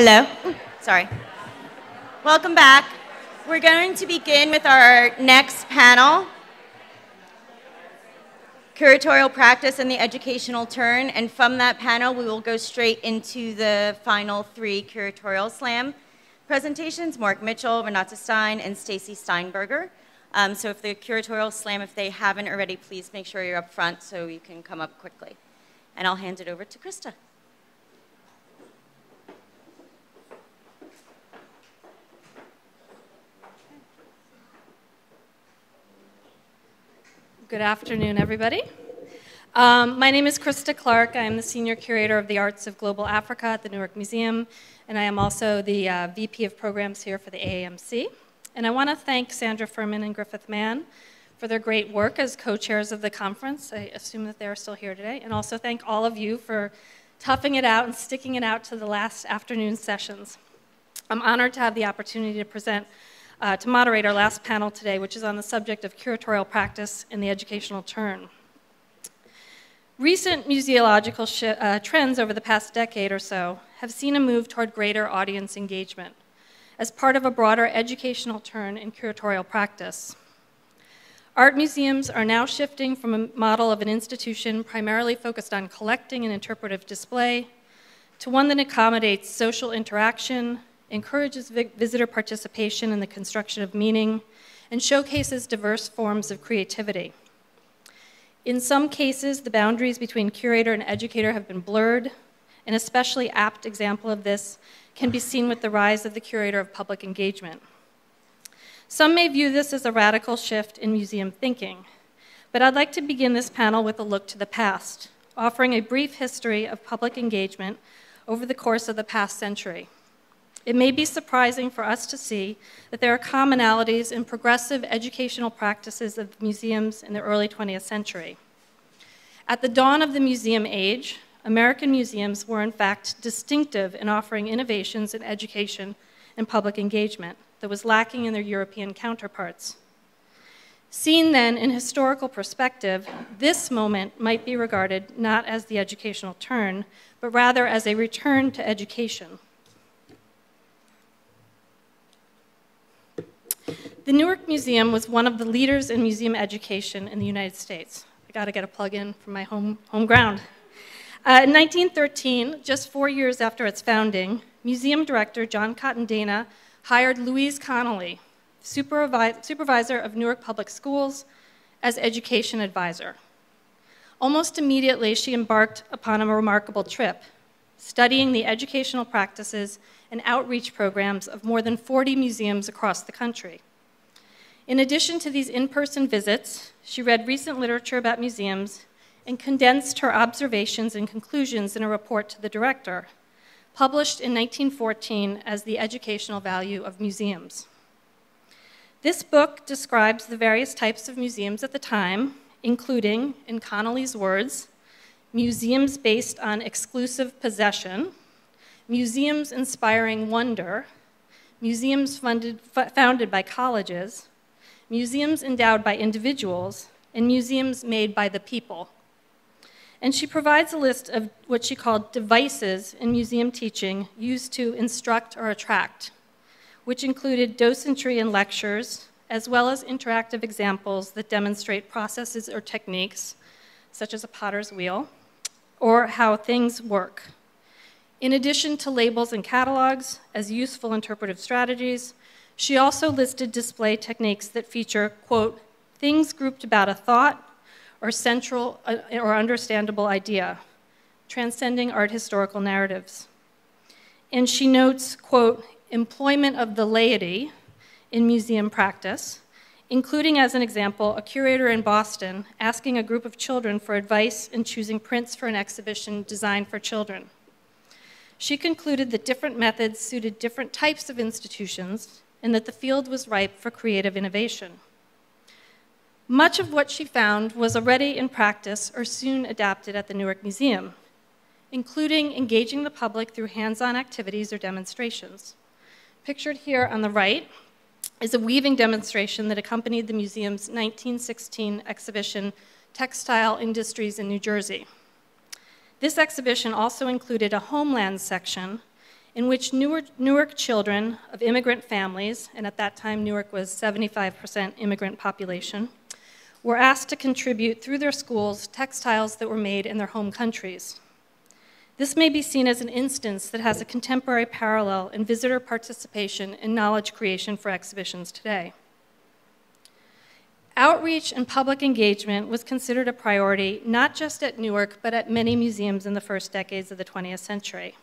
Hello? Sorry. Welcome back. We're going to begin with our next panel curatorial practice and the educational turn. And from that panel, we will go straight into the final three curatorial slam presentations Mark Mitchell, Renata Stein, and Stacy Steinberger. Um, so if the curatorial slam, if they haven't already, please make sure you're up front so you can come up quickly. And I'll hand it over to Christa. Good afternoon, everybody. Um, my name is Christa Clarke. I am the Senior Curator of the Arts of Global Africa at the Newark Museum, and I am also the uh, VP of Programs here for the AAMC. And I want to thank Sandra Furman and Griffith Mann for their great work as co-chairs of the conference. I assume that they're still here today. And also thank all of you for toughing it out and sticking it out to the last afternoon sessions. I'm honored to have the opportunity to present uh, to moderate our last panel today, which is on the subject of curatorial practice in the educational turn. Recent museological uh, trends over the past decade or so have seen a move toward greater audience engagement as part of a broader educational turn in curatorial practice. Art museums are now shifting from a model of an institution primarily focused on collecting and interpretive display to one that accommodates social interaction, encourages vi visitor participation in the construction of meaning, and showcases diverse forms of creativity. In some cases, the boundaries between curator and educator have been blurred. An especially apt example of this can be seen with the rise of the curator of public engagement. Some may view this as a radical shift in museum thinking, but I'd like to begin this panel with a look to the past, offering a brief history of public engagement over the course of the past century. It may be surprising for us to see that there are commonalities in progressive educational practices of museums in the early 20th century. At the dawn of the museum age, American museums were in fact distinctive in offering innovations in education and public engagement that was lacking in their European counterparts. Seen then in historical perspective, this moment might be regarded not as the educational turn, but rather as a return to education. The Newark Museum was one of the leaders in museum education in the United States. I got to get a plug in from my home, home ground. Uh, in 1913, just four years after its founding, museum director John Cotton Dana hired Louise Connolly, supervi supervisor of Newark Public Schools, as education advisor. Almost immediately, she embarked upon a remarkable trip, studying the educational practices and outreach programs of more than 40 museums across the country. In addition to these in-person visits, she read recent literature about museums and condensed her observations and conclusions in a report to the director, published in 1914 as The Educational Value of Museums. This book describes the various types of museums at the time, including, in Connolly's words, museums based on exclusive possession, museums inspiring wonder, museums funded, founded by colleges, museums endowed by individuals, and museums made by the people. And she provides a list of what she called devices in museum teaching used to instruct or attract, which included docentry and lectures, as well as interactive examples that demonstrate processes or techniques, such as a potter's wheel, or how things work. In addition to labels and catalogs as useful interpretive strategies, she also listed display techniques that feature, quote, things grouped about a thought or central uh, or understandable idea, transcending art historical narratives. And she notes, quote, employment of the laity in museum practice, including as an example, a curator in Boston asking a group of children for advice in choosing prints for an exhibition designed for children. She concluded that different methods suited different types of institutions and that the field was ripe for creative innovation. Much of what she found was already in practice or soon adapted at the Newark Museum, including engaging the public through hands-on activities or demonstrations. Pictured here on the right is a weaving demonstration that accompanied the museum's 1916 exhibition, Textile Industries in New Jersey. This exhibition also included a homeland section in which Newark, Newark, children of immigrant families, and at that time Newark was 75% immigrant population, were asked to contribute through their schools textiles that were made in their home countries. This may be seen as an instance that has a contemporary parallel in visitor participation in knowledge creation for exhibitions today. Outreach and public engagement was considered a priority not just at Newark, but at many museums in the first decades of the 20th century.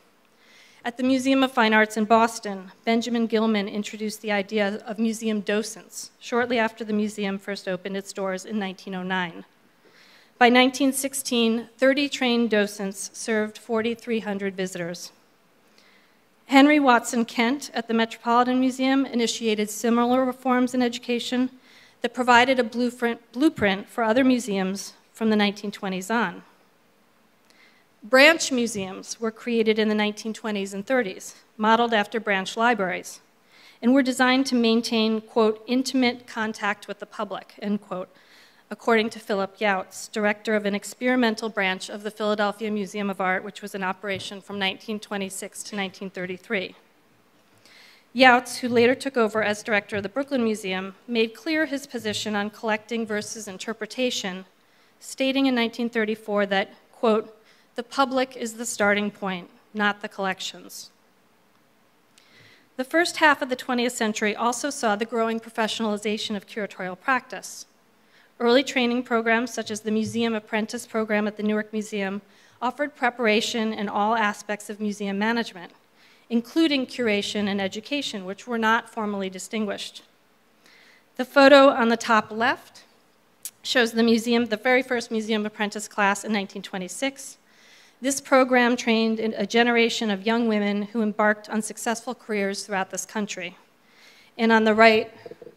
At the Museum of Fine Arts in Boston, Benjamin Gilman introduced the idea of museum docents shortly after the museum first opened its doors in 1909. By 1916, 30 trained docents served 4,300 visitors. Henry Watson Kent at the Metropolitan Museum initiated similar reforms in education that provided a blueprint, for other museums from the 1920s on. Branch museums were created in the 1920s and 30s, modeled after branch libraries, and were designed to maintain, quote, intimate contact with the public, end quote, according to Philip Youtz, director of an experimental branch of the Philadelphia Museum of Art, which was in operation from 1926 to 1933. Youtz, who later took over as director of the Brooklyn Museum, made clear his position on collecting versus interpretation, stating in 1934 that, quote, the public is the starting point, not the collections. The first half of the 20th century also saw the growing professionalization of curatorial practice. Early training programs, such as the Museum Apprentice Program at the Newark Museum, offered preparation in all aspects of museum management including curation and education, which were not formally distinguished. The photo on the top left shows the museum, the very first museum apprentice class in 1926. This program trained a generation of young women who embarked on successful careers throughout this country. And on the right,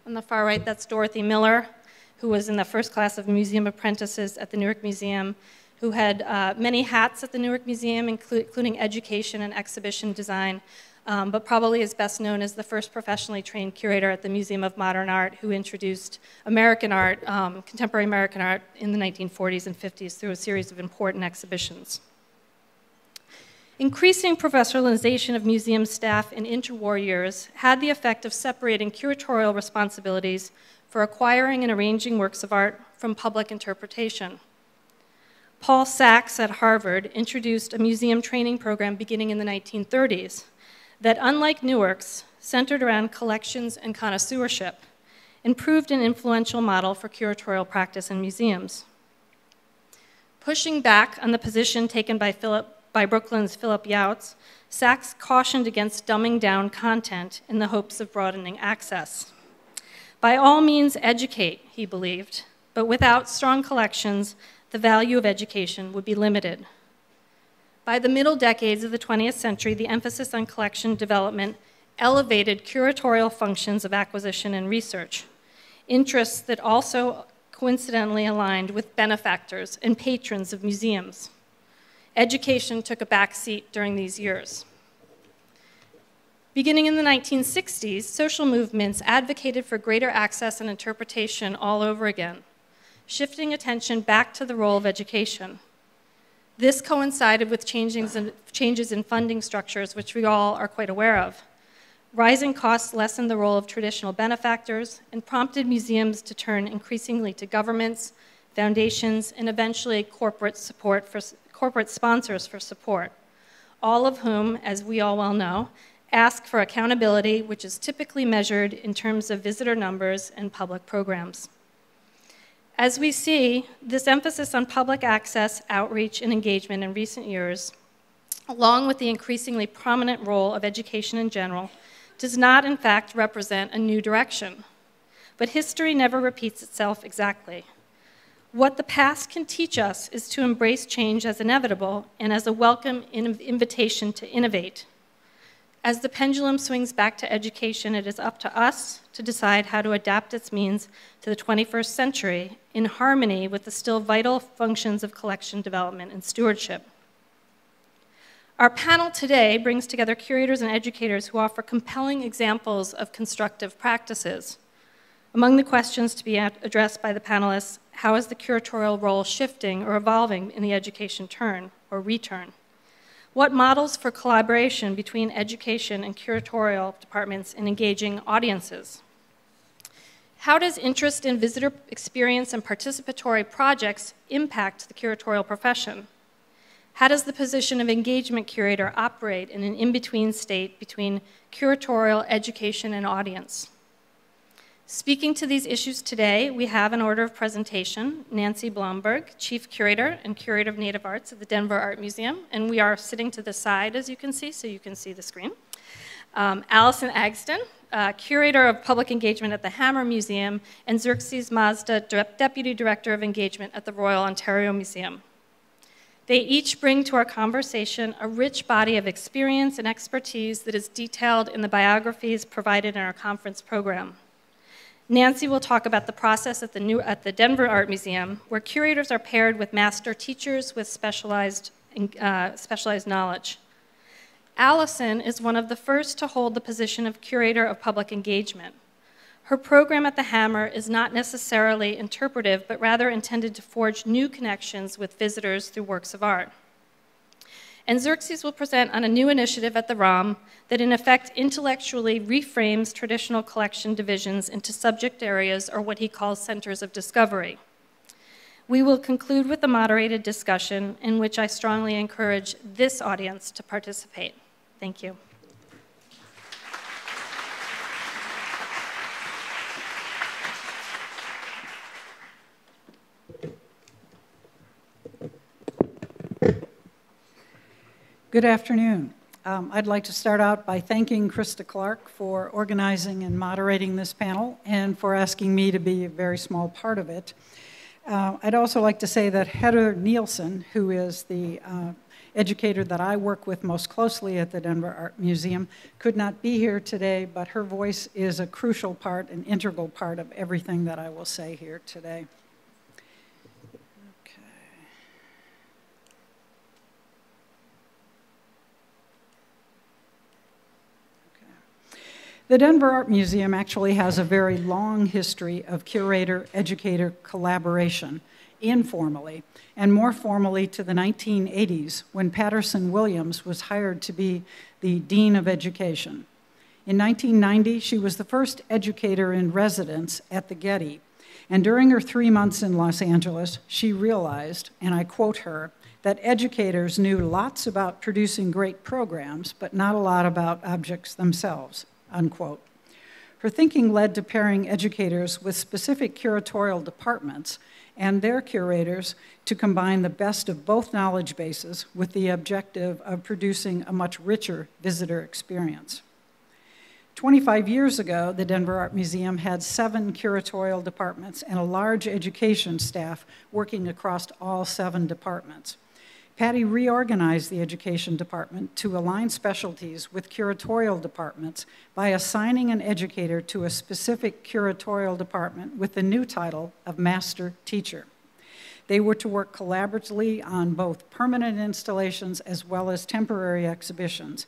on the far right, that's Dorothy Miller, who was in the first class of museum apprentices at the Newark Museum who had uh, many hats at the Newark Museum, including education and exhibition design, um, but probably is best known as the first professionally trained curator at the Museum of Modern Art who introduced American art, um, contemporary American art, in the 1940s and 50s through a series of important exhibitions. Increasing professionalization of museum staff in interwar years had the effect of separating curatorial responsibilities for acquiring and arranging works of art from public interpretation. Paul Sachs at Harvard introduced a museum training program beginning in the 1930s that, unlike Newark's, centered around collections and connoisseurship and proved an influential model for curatorial practice in museums. Pushing back on the position taken by, Philip, by Brooklyn's Philip Youtz, Sachs cautioned against dumbing down content in the hopes of broadening access. By all means, educate, he believed, but without strong collections, the value of education would be limited. By the middle decades of the 20th century, the emphasis on collection development elevated curatorial functions of acquisition and research, interests that also coincidentally aligned with benefactors and patrons of museums. Education took a back seat during these years. Beginning in the 1960s, social movements advocated for greater access and interpretation all over again shifting attention back to the role of education. This coincided with changes in funding structures, which we all are quite aware of. Rising costs lessened the role of traditional benefactors and prompted museums to turn increasingly to governments, foundations, and eventually corporate support for corporate sponsors for support, all of whom, as we all well know, ask for accountability, which is typically measured in terms of visitor numbers and public programs. As we see, this emphasis on public access, outreach, and engagement in recent years, along with the increasingly prominent role of education in general, does not in fact represent a new direction. But history never repeats itself exactly. What the past can teach us is to embrace change as inevitable and as a welcome invitation to innovate. As the pendulum swings back to education, it is up to us to decide how to adapt its means to the 21st century in harmony with the still vital functions of collection development and stewardship. Our panel today brings together curators and educators who offer compelling examples of constructive practices. Among the questions to be addressed by the panelists, how is the curatorial role shifting or evolving in the education turn or return? What models for collaboration between education and curatorial departments in engaging audiences? How does interest in visitor experience and participatory projects impact the curatorial profession? How does the position of engagement curator operate in an in between state between curatorial, education, and audience? Speaking to these issues today, we have an order of presentation Nancy Blomberg, Chief Curator and Curator of Native Arts at the Denver Art Museum, and we are sitting to the side, as you can see, so you can see the screen. Um, Allison Agsten, uh, Curator of Public Engagement at the Hammer Museum, and Xerxes Mazda, Deputy Director of Engagement at the Royal Ontario Museum. They each bring to our conversation a rich body of experience and expertise that is detailed in the biographies provided in our conference program. Nancy will talk about the process at the, New, at the Denver Art Museum, where curators are paired with master teachers with specialized, uh, specialized knowledge. Allison is one of the first to hold the position of curator of public engagement. Her program at the Hammer is not necessarily interpretive, but rather intended to forge new connections with visitors through works of art. And Xerxes will present on a new initiative at the ROM that, in effect, intellectually reframes traditional collection divisions into subject areas or what he calls centers of discovery. We will conclude with a moderated discussion in which I strongly encourage this audience to participate. Thank you. Good afternoon. Um, I'd like to start out by thanking Christa Clarke for organizing and moderating this panel and for asking me to be a very small part of it. Uh, I'd also like to say that Heather Nielsen, who is the uh, educator that I work with most closely at the Denver Art Museum, could not be here today, but her voice is a crucial part, an integral part of everything that I will say here today. The Denver Art Museum actually has a very long history of curator educator collaboration, informally, and more formally to the 1980s when Patterson Williams was hired to be the Dean of Education. In 1990, she was the first educator in residence at the Getty, and during her three months in Los Angeles, she realized, and I quote her, that educators knew lots about producing great programs, but not a lot about objects themselves unquote. Her thinking led to pairing educators with specific curatorial departments and their curators to combine the best of both knowledge bases with the objective of producing a much richer visitor experience. 25 years ago, the Denver Art Museum had seven curatorial departments and a large education staff working across all seven departments. Patty reorganized the education department to align specialties with curatorial departments by assigning an educator to a specific curatorial department with the new title of Master Teacher. They were to work collaboratively on both permanent installations as well as temporary exhibitions.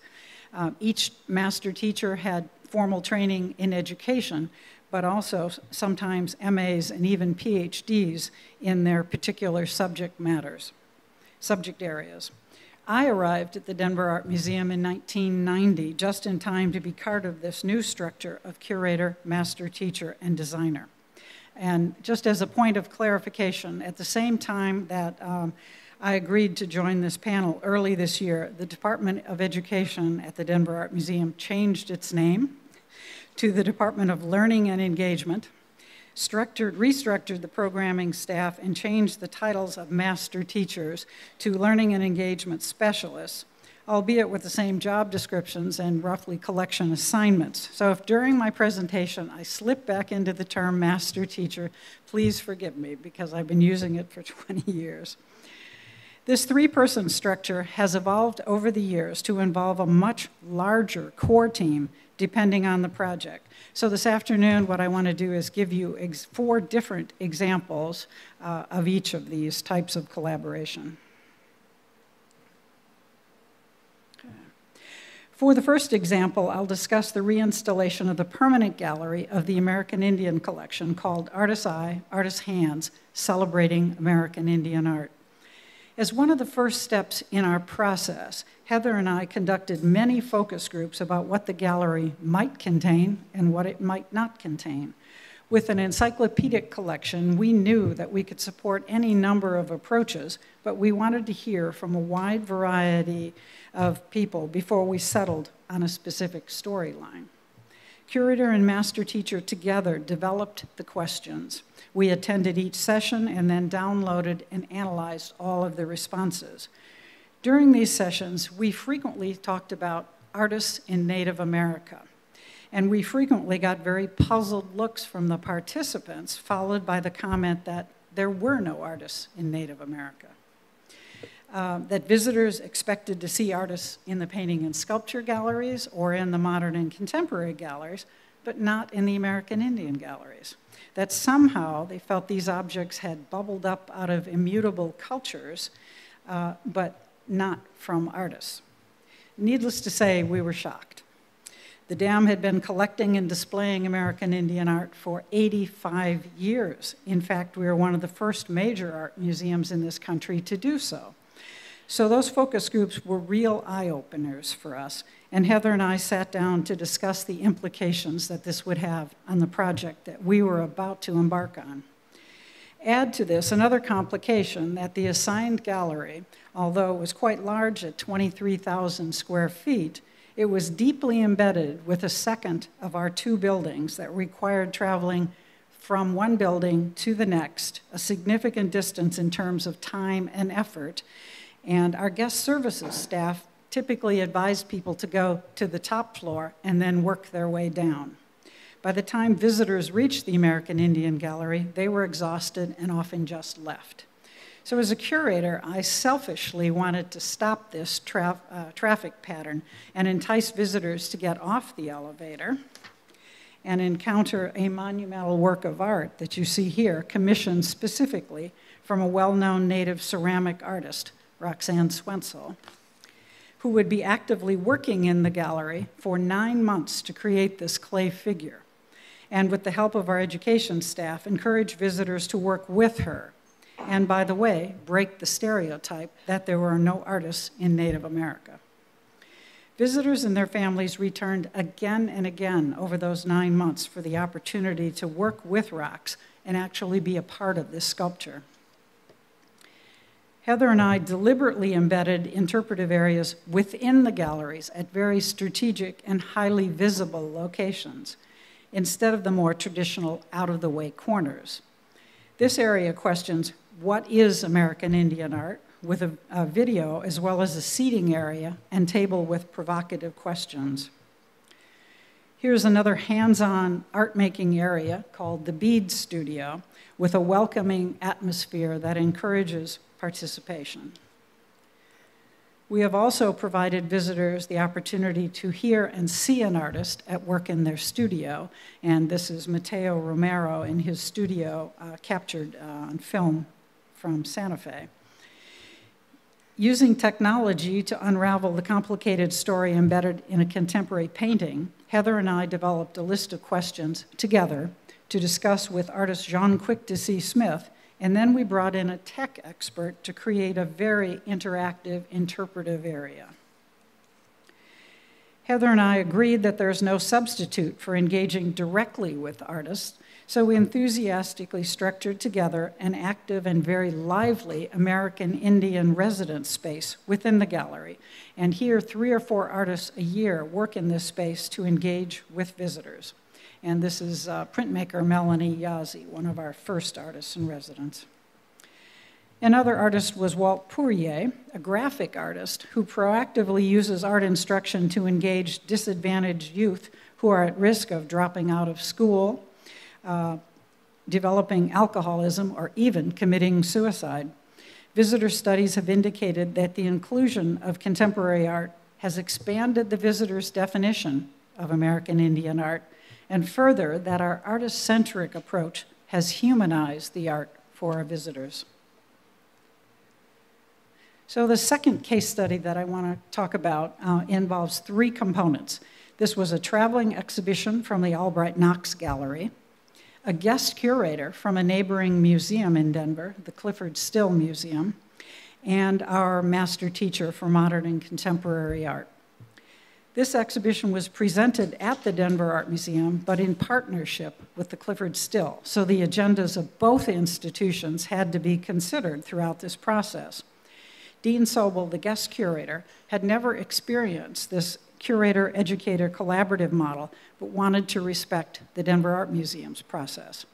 Uh, each master teacher had formal training in education, but also sometimes MAs and even PhDs in their particular subject matters subject areas. I arrived at the Denver Art Museum in 1990, just in time to be part of this new structure of curator, master teacher, and designer. And just as a point of clarification, at the same time that um, I agreed to join this panel early this year, the Department of Education at the Denver Art Museum changed its name to the Department of Learning and Engagement structured, restructured the programming staff and changed the titles of master teachers to learning and engagement specialists, albeit with the same job descriptions and roughly collection assignments. So if during my presentation I slip back into the term master teacher, please forgive me because I've been using it for 20 years. This three person structure has evolved over the years to involve a much larger core team depending on the project. So this afternoon, what I want to do is give you four different examples uh, of each of these types of collaboration. For the first example, I'll discuss the reinstallation of the permanent gallery of the American Indian collection called Artist's Eye, Artist's Hands, Celebrating American Indian Art. As one of the first steps in our process, Heather and I conducted many focus groups about what the gallery might contain and what it might not contain. With an encyclopedic collection, we knew that we could support any number of approaches, but we wanted to hear from a wide variety of people before we settled on a specific storyline. Curator and master teacher together developed the questions. We attended each session and then downloaded and analyzed all of the responses. During these sessions, we frequently talked about artists in Native America. And we frequently got very puzzled looks from the participants, followed by the comment that there were no artists in Native America. Uh, that visitors expected to see artists in the painting and sculpture galleries or in the modern and contemporary galleries, but not in the American Indian galleries. That somehow they felt these objects had bubbled up out of immutable cultures, uh, but not from artists. Needless to say, we were shocked. The DAM had been collecting and displaying American Indian art for 85 years. In fact, we were one of the first major art museums in this country to do so. So those focus groups were real eye openers for us, and Heather and I sat down to discuss the implications that this would have on the project that we were about to embark on. Add to this another complication that the assigned gallery, although it was quite large at 23,000 square feet, it was deeply embedded with a second of our two buildings that required traveling from one building to the next, a significant distance in terms of time and effort. And our guest services staff typically advised people to go to the top floor and then work their way down. By the time visitors reached the American Indian Gallery, they were exhausted and often just left. So, as a curator, I selfishly wanted to stop this tra uh, traffic pattern and entice visitors to get off the elevator and encounter a monumental work of art that you see here, commissioned specifically from a well known native ceramic artist, Roxanne Swentzell, who would be actively working in the gallery for nine months to create this clay figure. And with the help of our education staff, encourage visitors to work with her and by the way, break the stereotype that there were no artists in Native America. Visitors and their families returned again and again over those nine months for the opportunity to work with rocks and actually be a part of this sculpture. Heather and I deliberately embedded interpretive areas within the galleries at very strategic and highly visible locations instead of the more traditional out of the way corners. This area questions what is American Indian art with a, a, video as well as a seating area and table with provocative questions. Here's another hands-on art making area called the Bead Studio with a welcoming atmosphere that encourages participation. We have also provided visitors the opportunity to hear and see an artist at work in their studio, and this is Mateo Romero in his studio uh, captured uh, on film from Santa Fe. Using technology to unravel the complicated story embedded in a contemporary painting, Heather and I developed a list of questions together to discuss with artist Jean Quick. Smith, and then we brought in a tech expert to create a very interactive, interpretive area. Heather and I agreed that there's no substitute for engaging directly with artists so we enthusiastically structured together an active and very lively American Indian residence space within the gallery. And here, three or four artists a year work in this space to engage with visitors. And this is uh, printmaker Melanie Yazzie, one of our first artists in residence. Another artist was Walt Pourier, a graphic artist who proactively uses art instruction to engage disadvantaged youth who are at risk of dropping out of school uh, developing alcoholism, or even committing suicide. Visitor studies have indicated that the inclusion of contemporary art has expanded the visitor's definition of American Indian art, and further, that our artist centric approach has humanized the art for our visitors. So, the second case study that I want to talk about uh, involves three components. This was a traveling exhibition from the Albright Knox Gallery a guest curator from a neighboring museum in Denver, the Clyfford Still Museum, and our master teacher for modern and contemporary art. This exhibition was presented at the Denver Art Museum, but in partnership with the Clyfford Still, so the agendas of both institutions had to be considered throughout this process. Dean Sobel, the guest curator, had never experienced this curator educator collaborative model, but wanted to respect the Denver Art Museum's process.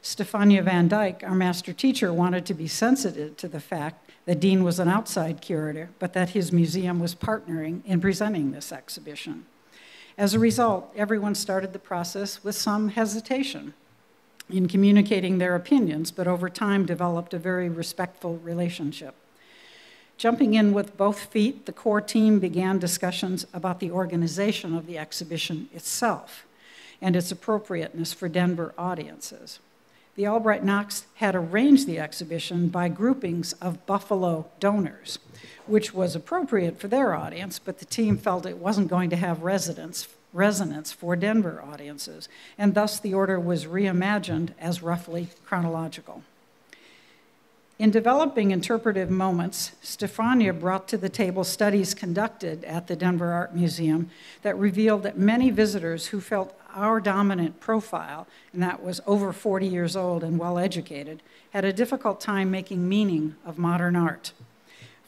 Stefania Van Dyke, our master teacher, wanted to be sensitive to the fact that Dean was an outside curator, but that his museum was partnering in presenting this exhibition. As a result, everyone started the process with some hesitation in communicating their opinions, but over time developed a very respectful relationship. Jumping in with both feet, the core team began discussions about the organization of the exhibition itself and its appropriateness for Denver audiences the Albright Knox had arranged the exhibition by groupings of Buffalo donors, which was appropriate for their audience, but the team felt it wasn't going to have resonance, for Denver audiences, and thus the order was reimagined as roughly chronological. In developing interpretive moments, Stefania brought to the table studies conducted at the Denver Art Museum that revealed that many visitors who felt our dominant profile, and that was over 40 years old and well educated, had a difficult time making meaning of modern art.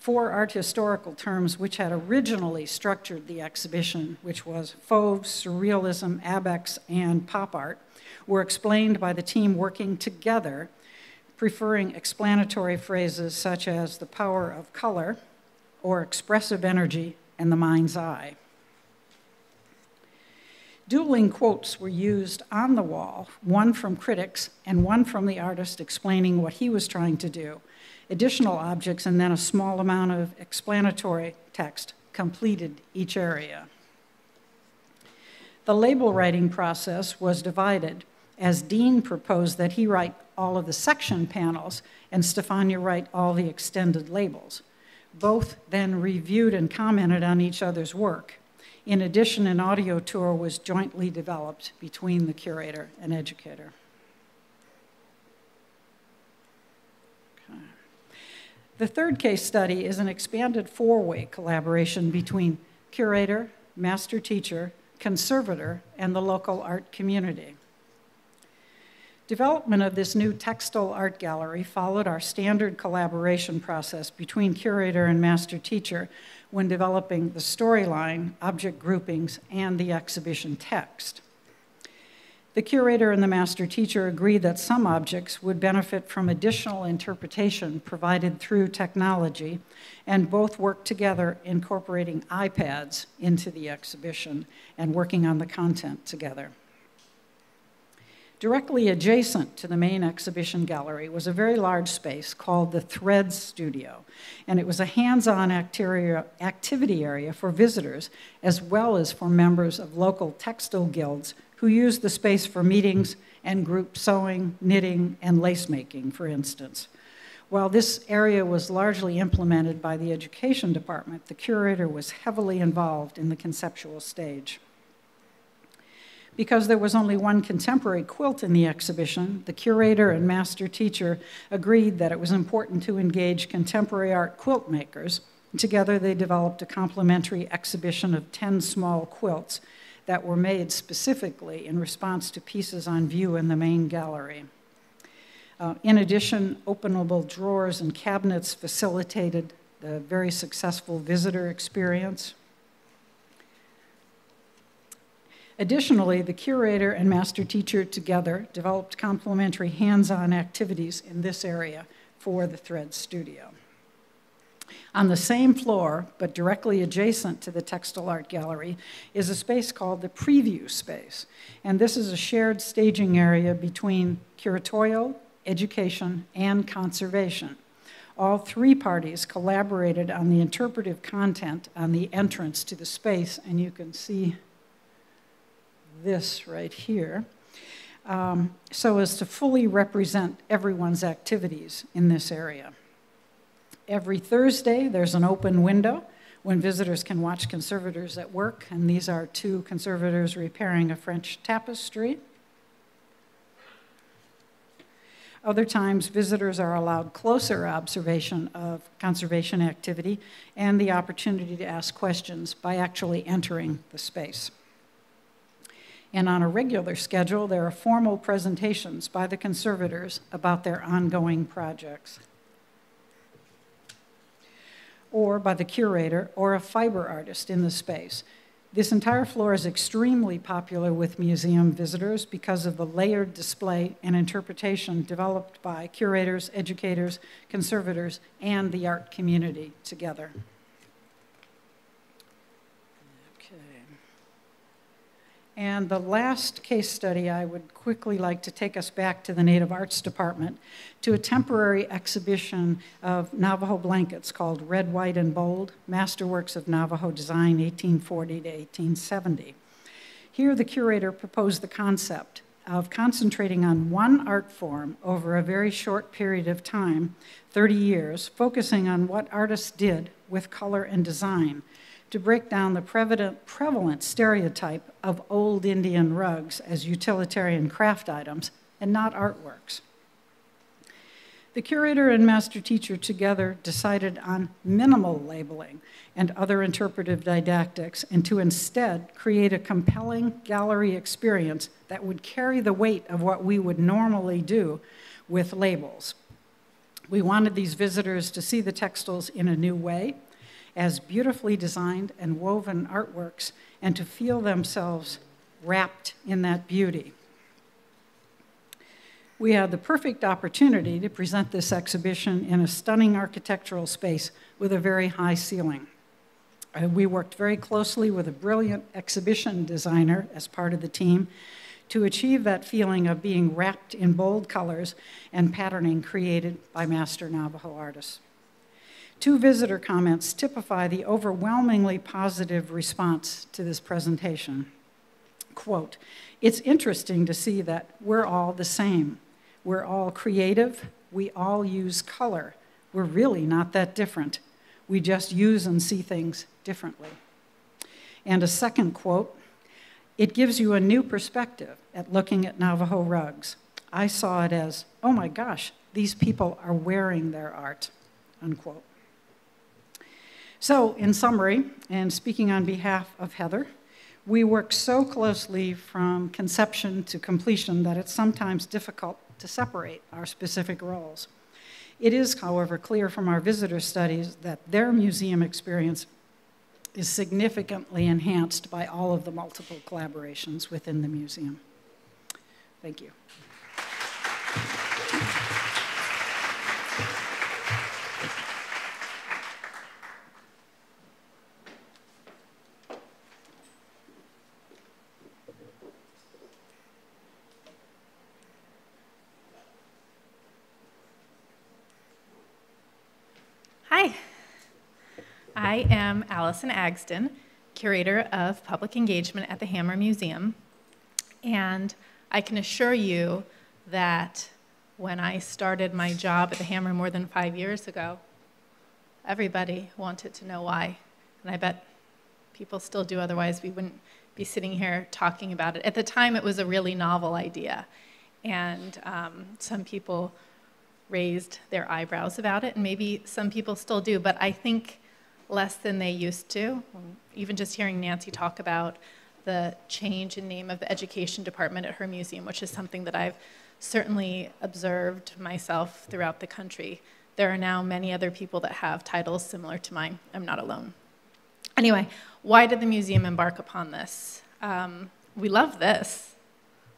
Four art historical terms which had originally structured the exhibition, which was Fauve, Surrealism, Abex, and Pop Art, were explained by the team working together, preferring explanatory phrases such as the power of color or expressive energy and the mind's eye. Dueling quotes were used on the wall, one from critics and one from the artist explaining what he was trying to do. Additional objects and then a small amount of explanatory text completed each area. The label writing process was divided as Dean proposed that he write all of the section panels and Stefania write all the extended labels. Both then reviewed and commented on each other's work. In addition, an audio tour was jointly developed between the curator and educator. Okay. The third case study is an expanded four way collaboration between curator, master teacher, conservator, and the local art community. Development of this new textile art gallery followed our standard collaboration process between curator and master teacher when developing the storyline, object groupings, and the exhibition text. The curator and the master teacher agreed that some objects would benefit from additional interpretation provided through technology, and both worked together incorporating iPads into the exhibition and working on the content together. Directly adjacent to the main exhibition gallery was a very large space called the Threads Studio, and it was a hands on activity area for visitors as well as for members of local textile guilds who used the space for meetings and group sewing, knitting, and lace making, for instance. While this area was largely implemented by the education department, the curator was heavily involved in the conceptual stage. Because there was only one contemporary quilt in the exhibition, the curator and master teacher agreed that it was important to engage contemporary art quilt makers. Together, they developed a complementary exhibition of 10 small quilts that were made specifically in response to pieces on view in the main gallery. Uh, in addition, openable drawers and cabinets facilitated the very successful visitor experience. Additionally, the curator and master teacher together developed complementary hands-on activities in this area for the Thread Studio. On the same floor, but directly adjacent to the Textile Art Gallery, is a space called the Preview Space. And this is a shared staging area between curatorial, education, and conservation. All three parties collaborated on the interpretive content on the entrance to the space, and you can see this right here, um, so as to fully represent everyone's activities in this area. Every Thursday, there's an open window when visitors can watch conservators at work, and these are two conservators repairing a French tapestry. Other times, visitors are allowed closer observation of conservation activity and the opportunity to ask questions by actually entering the space. And on a regular schedule, there are formal presentations by the conservators about their ongoing projects. Or by the curator or a fiber artist in the space this entire floor is extremely popular with museum visitors because of the layered display and interpretation developed by curators, educators, conservators, and the art community together. And the last case study, I would quickly like to take us back to the Native Arts Department to a temporary exhibition of Navajo blankets called Red, White, and Bold Masterworks of Navajo Design 1840 to 1870. Here, the curator proposed the concept of concentrating on one art form over a very short period of time, 30 years, focusing on what artists did with color and design to break down the prevalent, stereotype of old Indian rugs as utilitarian craft items and not artworks. The curator and master teacher together decided on minimal labeling and other interpretive didactics and to instead create a compelling gallery experience that would carry the weight of what we would normally do with labels. We wanted these visitors to see the textiles in a new way as beautifully designed and woven artworks and to feel themselves wrapped in that beauty. We had the perfect opportunity to present this exhibition in a stunning architectural space with a very high ceiling. Uh, we worked very closely with a brilliant exhibition designer as part of the team to achieve that feeling of being wrapped in bold colors and patterning created by master Navajo artists. Two visitor comments typify the overwhelmingly positive response to this presentation. Quote, it's interesting to see that we're all the same. We're all creative. We all use color. We're really not that different. We just use and see things differently. And a second quote, it gives you a new perspective at looking at Navajo rugs. I saw it as, oh my gosh, these people are wearing their art, unquote. So, in summary, and speaking on behalf of Heather, we work so closely from conception to completion that it's sometimes difficult to separate our specific roles. It is, however, clear from our visitor studies that their museum experience is significantly enhanced by all of the multiple collaborations within the museum. Thank you. Hi, I am Allison Agsten, Curator of Public Engagement at the Hammer Museum, and I can assure you that when I started my job at the Hammer more than five years ago, everybody wanted to know why, and I bet people still do, otherwise we wouldn't be sitting here talking about it. At the time, it was a really novel idea, and um, some people raised their eyebrows about it, and maybe some people still do, but I think less than they used to. Even just hearing Nancy talk about the change in name of the education department at her museum, which is something that I've certainly observed myself throughout the country. There are now many other people that have titles similar to mine. I'm not alone. Anyway, why did the museum embark upon this? Um, we love this,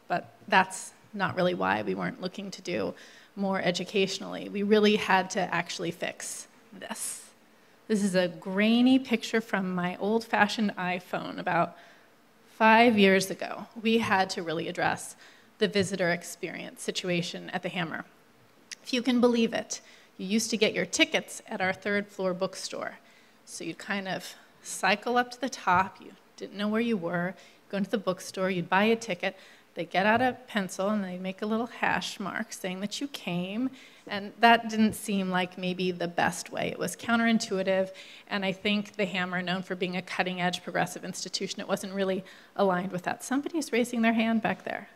but that's not really why we weren't looking to do more educationally. We really had to actually fix this. This is a grainy picture from my old fashioned iPhone about five years ago. We had to really address the visitor experience situation at the Hammer. If you can believe it, you used to get your tickets at our third floor bookstore. So you'd kind of cycle up to the top, you didn't know where you were, go into the bookstore, you'd buy a ticket, they get out a pencil and they make a little hash mark saying that you came. And that didn't seem like maybe the best way. It was counterintuitive. And I think the Hammer, known for being a cutting edge progressive institution, it wasn't really aligned with that. Somebody is raising their hand back there.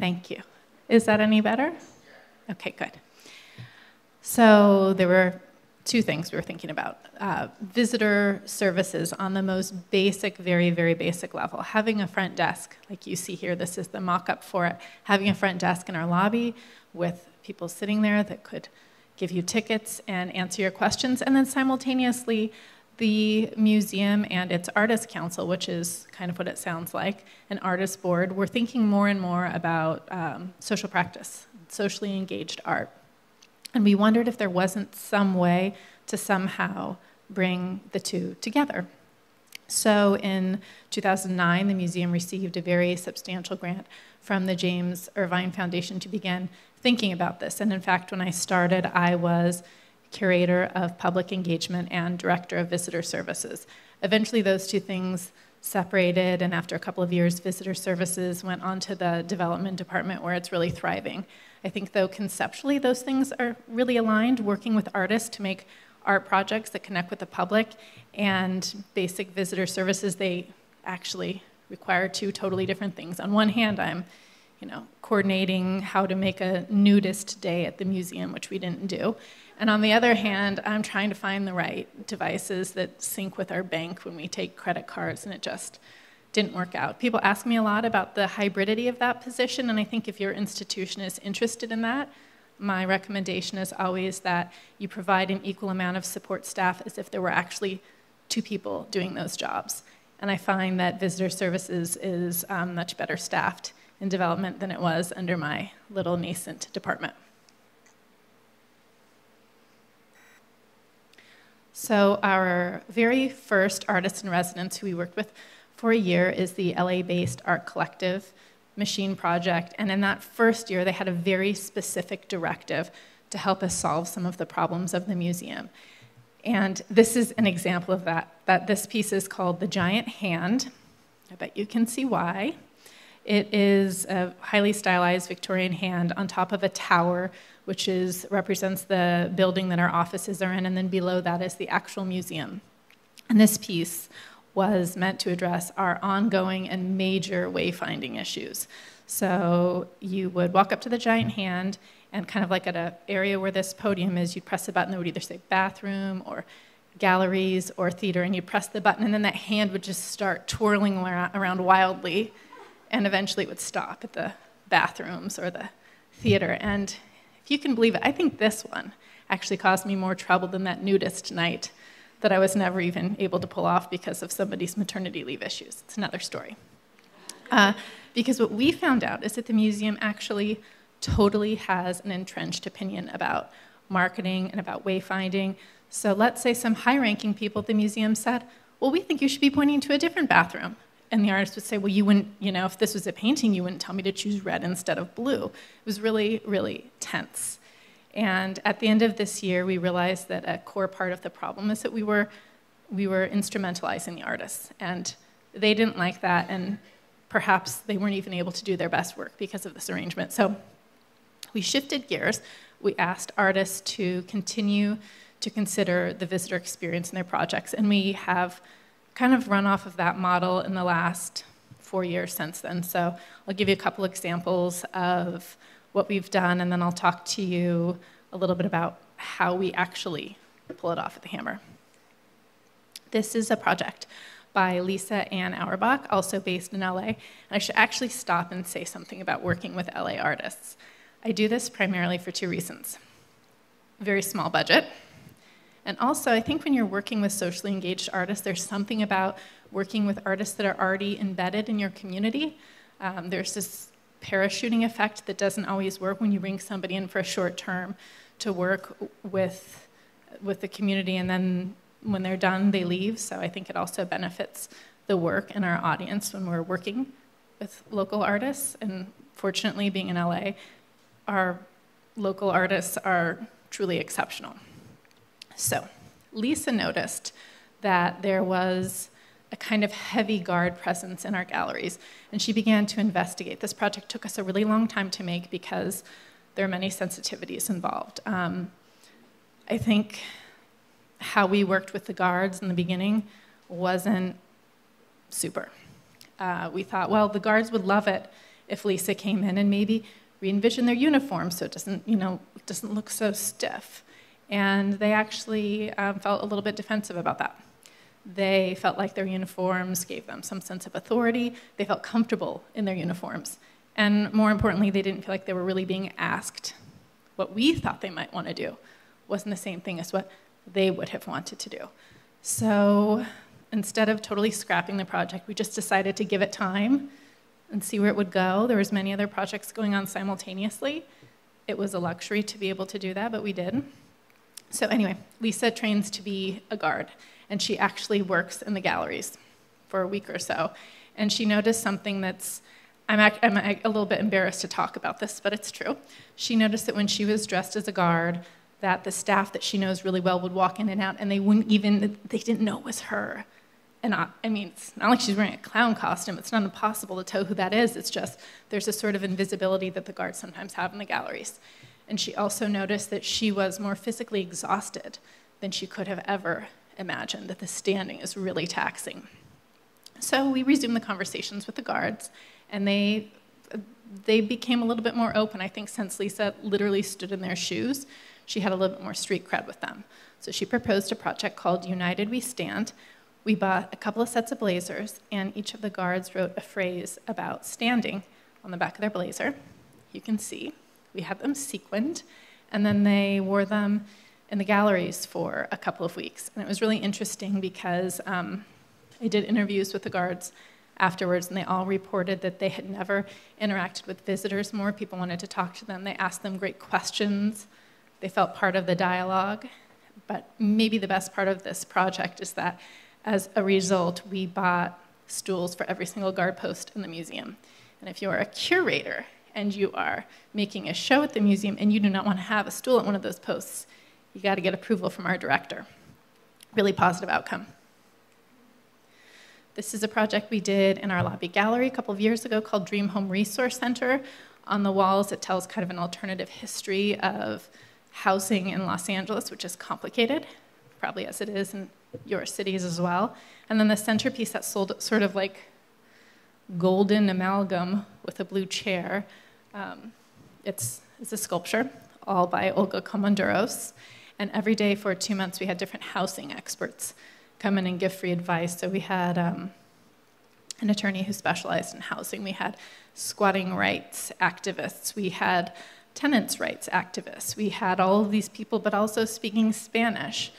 Thank you. Is that any better? Okay, good. So there were two things we were thinking about. Uh, visitor services on the most basic, very, very basic level. Having a front desk, like you see here, this is the mock-up for it. Having a front desk in our lobby with people sitting there that could give you tickets and answer your questions, and then simultaneously the museum and its artist council, which is kind of what it sounds like, an artist board, we're thinking more and more about um, social practice, socially engaged art. And we wondered if there wasn't some way to somehow bring the two together. So in 2009, the museum received a very substantial grant from the James Irvine Foundation to begin thinking about this. And in fact, when I started, I was curator of public engagement and director of visitor services. Eventually, those two things separated, and after a couple of years, visitor services went on to the development department where it's really thriving. I think, though, conceptually, those things are really aligned, working with artists to make art projects that connect with the public and basic visitor services, they actually require two totally different things. On one hand, I'm you know, coordinating how to make a nudist day at the museum, which we didn't do. And on the other hand, I'm trying to find the right devices that sync with our bank when we take credit cards, and it just didn't work out. People ask me a lot about the hybridity of that position, and I think if your institution is interested in that, my recommendation is always that you provide an equal amount of support staff as if there were actually two people doing those jobs. And I find that visitor services is um, much better staffed in development than it was under my little nascent department. So our very first artist in residence who we worked with for a year is the LA-based art collective Machine Project. And in that first year, they had a very specific directive to help us solve some of the problems of the museum. And this is an example of that, that this piece is called The Giant Hand. I bet you can see why. It is a highly stylized Victorian hand on top of a tower which is, represents the building that our offices are in, and then below that is the actual museum. And this piece was meant to address our ongoing and major wayfinding issues. So you would walk up to the giant hand, and kind of like at an area where this podium is, you'd press a button that would either say bathroom or galleries or theater, and you'd press the button, and then that hand would just start twirling around wildly, and eventually it would stop at the bathrooms or the theater. And if you can believe it, I think this one actually caused me more trouble than that nudist night that I was never even able to pull off because of somebody's maternity leave issues. It's another story. Uh, because what we found out is that the museum actually totally has an entrenched opinion about marketing and about wayfinding. So let's say some high ranking people at the museum said, well, we think you should be pointing to a different bathroom. And the artist would say, well, you wouldn't, you know, if this was a painting, you wouldn't tell me to choose red instead of blue. It was really, really tense. And at the end of this year, we realized that a core part of the problem is that we were, we were instrumentalizing the artists. And they didn't like that, and perhaps they weren't even able to do their best work because of this arrangement. So we shifted gears. We asked artists to continue to consider the visitor experience in their projects, and we have kind of run off of that model in the last four years since then. So I'll give you a couple examples of what we've done, and then I'll talk to you a little bit about how we actually pull it off at the Hammer. This is a project by Lisa Ann Auerbach, also based in LA. And I should actually stop and say something about working with LA artists. I do this primarily for two reasons. Very small budget, and also, I think when you're working with socially engaged artists, there's something about working with artists that are already embedded in your community. Um, there's this parachuting effect that doesn't always work when you bring somebody in for a short term to work with, with the community, and then when they're done, they leave. So I think it also benefits the work and our audience when we're working with local artists. And fortunately, being in LA, our local artists are truly exceptional. So Lisa noticed that there was a kind of heavy guard presence in our galleries, and she began to investigate. This project took us a really long time to make because there are many sensitivities involved. Um, I think how we worked with the guards in the beginning wasn't super. Uh, we thought, well, the guards would love it if Lisa came in and maybe re-envision their uniform so it doesn't, you know, doesn't look so stiff. And they actually um, felt a little bit defensive about that. They felt like their uniforms gave them some sense of authority. They felt comfortable in their uniforms. And more importantly, they didn't feel like they were really being asked what we thought they might want to do. wasn't the same thing as what they would have wanted to do. So instead of totally scrapping the project, we just decided to give it time and see where it would go. There was many other projects going on simultaneously. It was a luxury to be able to do that, but we did. So anyway, Lisa trains to be a guard, and she actually works in the galleries for a week or so. And she noticed something that's, I'm, I'm a little bit embarrassed to talk about this, but it's true. She noticed that when she was dressed as a guard, that the staff that she knows really well would walk in and out, and they wouldn't even, they didn't know it was her and I, I, mean, it's not like she's wearing a clown costume. It's not impossible to tell who that is. It's just there's a sort of invisibility that the guards sometimes have in the galleries. And she also noticed that she was more physically exhausted than she could have ever imagined, that the standing is really taxing. So we resumed the conversations with the guards, and they, they became a little bit more open. I think since Lisa literally stood in their shoes, she had a little bit more street cred with them. So she proposed a project called United We Stand, we bought a couple of sets of blazers, and each of the guards wrote a phrase about standing on the back of their blazer. You can see. We had them sequined, and then they wore them in the galleries for a couple of weeks. And it was really interesting because um, I did interviews with the guards afterwards, and they all reported that they had never interacted with visitors more. People wanted to talk to them. They asked them great questions. They felt part of the dialogue. But maybe the best part of this project is that as a result, we bought stools for every single guard post in the museum. And if you are a curator and you are making a show at the museum and you do not want to have a stool at one of those posts, you got to get approval from our director. Really positive outcome. This is a project we did in our lobby gallery a couple of years ago called Dream Home Resource Center. On the walls, it tells kind of an alternative history of housing in Los Angeles, which is complicated, probably as it is in your cities as well. And then the centerpiece that's sold sort of like golden amalgam with a blue chair. Um, it's, it's a sculpture, all by Olga Koumoundouros. And every day for two months, we had different housing experts come in and give free advice. So we had um, an attorney who specialized in housing. We had squatting rights activists. We had tenants' rights activists. We had all of these people, but also speaking Spanish.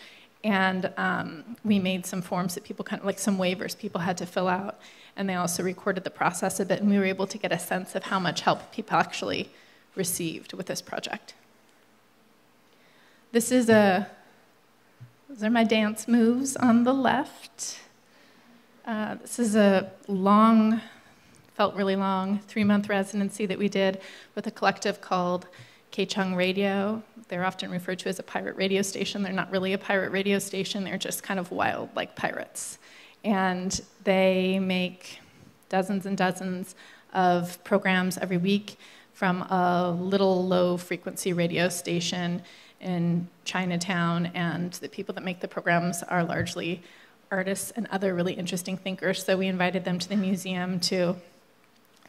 And um, we made some forms that people kind of, like some waivers people had to fill out. And they also recorded the process a bit, and we were able to get a sense of how much help people actually received with this project. This is a, those are my dance moves on the left. Uh, this is a long, felt really long, three month residency that we did with a collective called KCHUNG Radio. They're often referred to as a pirate radio station. They're not really a pirate radio station, they're just kind of wild like pirates. And they make dozens and dozens of programs every week from a little low frequency radio station in Chinatown. And the people that make the programs are largely artists and other really interesting thinkers. So we invited them to the museum to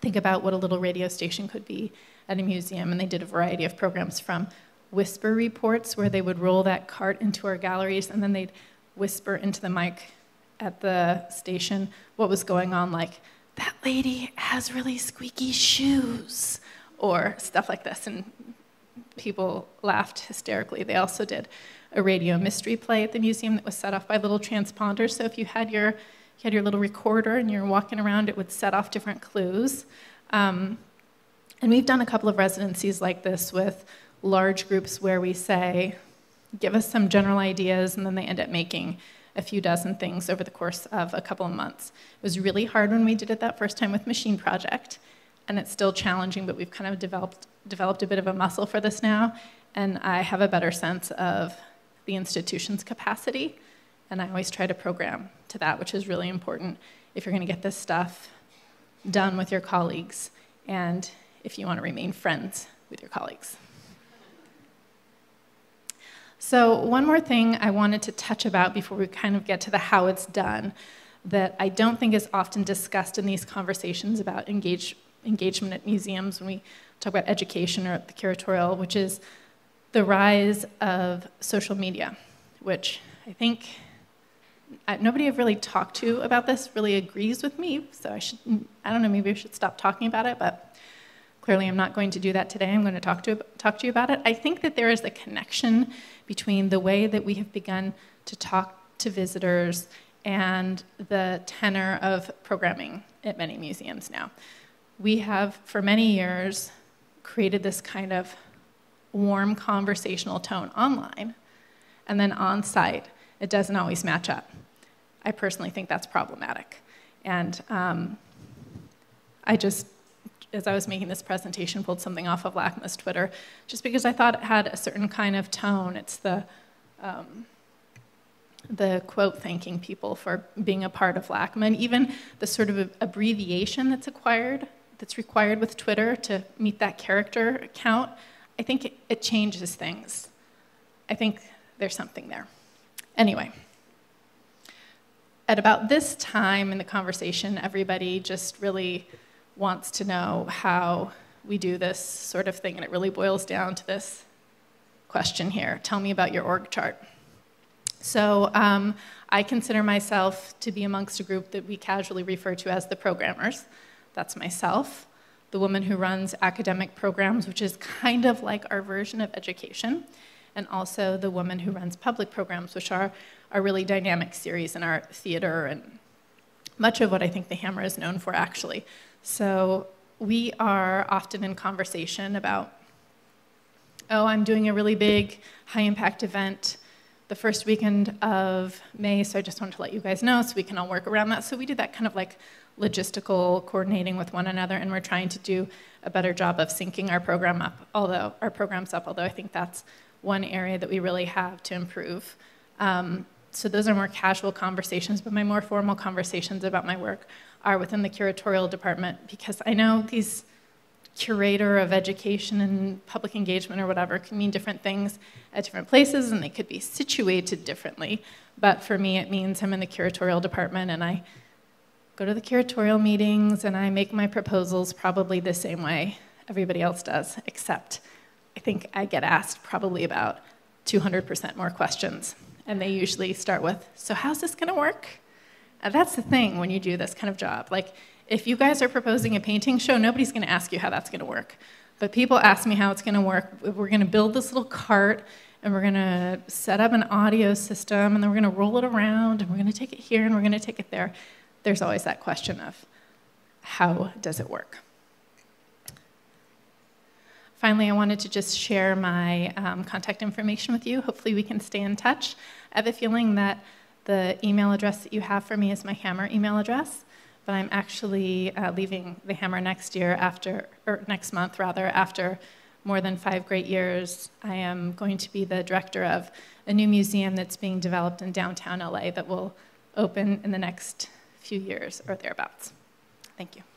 think about what a little radio station could be at a museum, and they did a variety of programs from whisper reports, where they would roll that cart into our galleries, and then they'd whisper into the mic at the station what was going on, like, that lady has really squeaky shoes, or stuff like this. And people laughed hysterically. They also did a radio mystery play at the museum that was set off by little transponders. So if you had your, you had your little recorder and you're walking around, it would set off different clues. Um, and we've done a couple of residencies like this with large groups where we say, give us some general ideas, and then they end up making a few dozen things over the course of a couple of months. It was really hard when we did it that first time with Machine Project, and it's still challenging, but we've kind of developed, developed a bit of a muscle for this now, and I have a better sense of the institution's capacity, and I always try to program to that, which is really important if you're going to get this stuff done with your colleagues and if you want to remain friends with your colleagues. So, one more thing I wanted to touch about before we kind of get to the how it's done that I don't think is often discussed in these conversations about engage, engagement at museums when we talk about education or at the curatorial, which is the rise of social media, which I think nobody I've really talked to about this really agrees with me. So I should, I don't know, maybe I should stop talking about it, but clearly I'm not going to do that today. I'm going to talk to, talk to you about it. I think that there is a connection between the way that we have begun to talk to visitors and the tenor of programming at many museums now. We have, for many years, created this kind of warm conversational tone online, and then on site, it doesn't always match up. I personally think that's problematic. And um, I just, as I was making this presentation, pulled something off of LACMA's Twitter, just because I thought it had a certain kind of tone. It's the, um, the quote thanking people for being a part of LACMA, and even the sort of abbreviation that's acquired, that's required with Twitter to meet that character count. I think it, it changes things. I think there's something there. Anyway at about this time in the conversation, everybody just really wants to know how we do this sort of thing, and it really boils down to this question here Tell me about your org chart. So, um, I consider myself to be amongst a group that we casually refer to as the programmers. That's myself, the woman who runs academic programs, which is kind of like our version of education, and also the woman who runs public programs, which are a really dynamic series in our theater and much of what I think the Hammer is known for, actually. So we are often in conversation about, oh, I'm doing a really big high impact event the first weekend of May, so I just wanted to let you guys know so we can all work around that. So we do that kind of like logistical coordinating with one another, and we're trying to do a better job of syncing our program up, although our programs up, although I think that's one area that we really have to improve. Um, so those are more casual conversations, but my more formal conversations about my work are within the curatorial department because I know these curator of education and public engagement or whatever can mean different things at different places and they could be situated differently. But for me, it means I'm in the curatorial department and I go to the curatorial meetings and I make my proposals probably the same way everybody else does, except I think I get asked probably about 200% more questions and they usually start with, So, how's this going to work? And that's the thing when you do this kind of job. Like, if you guys are proposing a painting show, nobody's going to ask you how that's going to work. But people ask me how it's going to work. We're going to build this little cart and we're going to set up an audio system and then we're going to roll it around and we're going to take it here and we're going to take it there. There's always that question of how does it work? Finally, I wanted to just share my um, contact information with you. Hopefully, we can stay in touch. I have a feeling that the email address that you have for me is my Hammer email address, but I'm actually uh, leaving the Hammer next year after, or next month rather, after more than five great years. I am going to be the director of a new museum that's being developed in downtown LA that will open in the next few years or thereabouts. Thank you.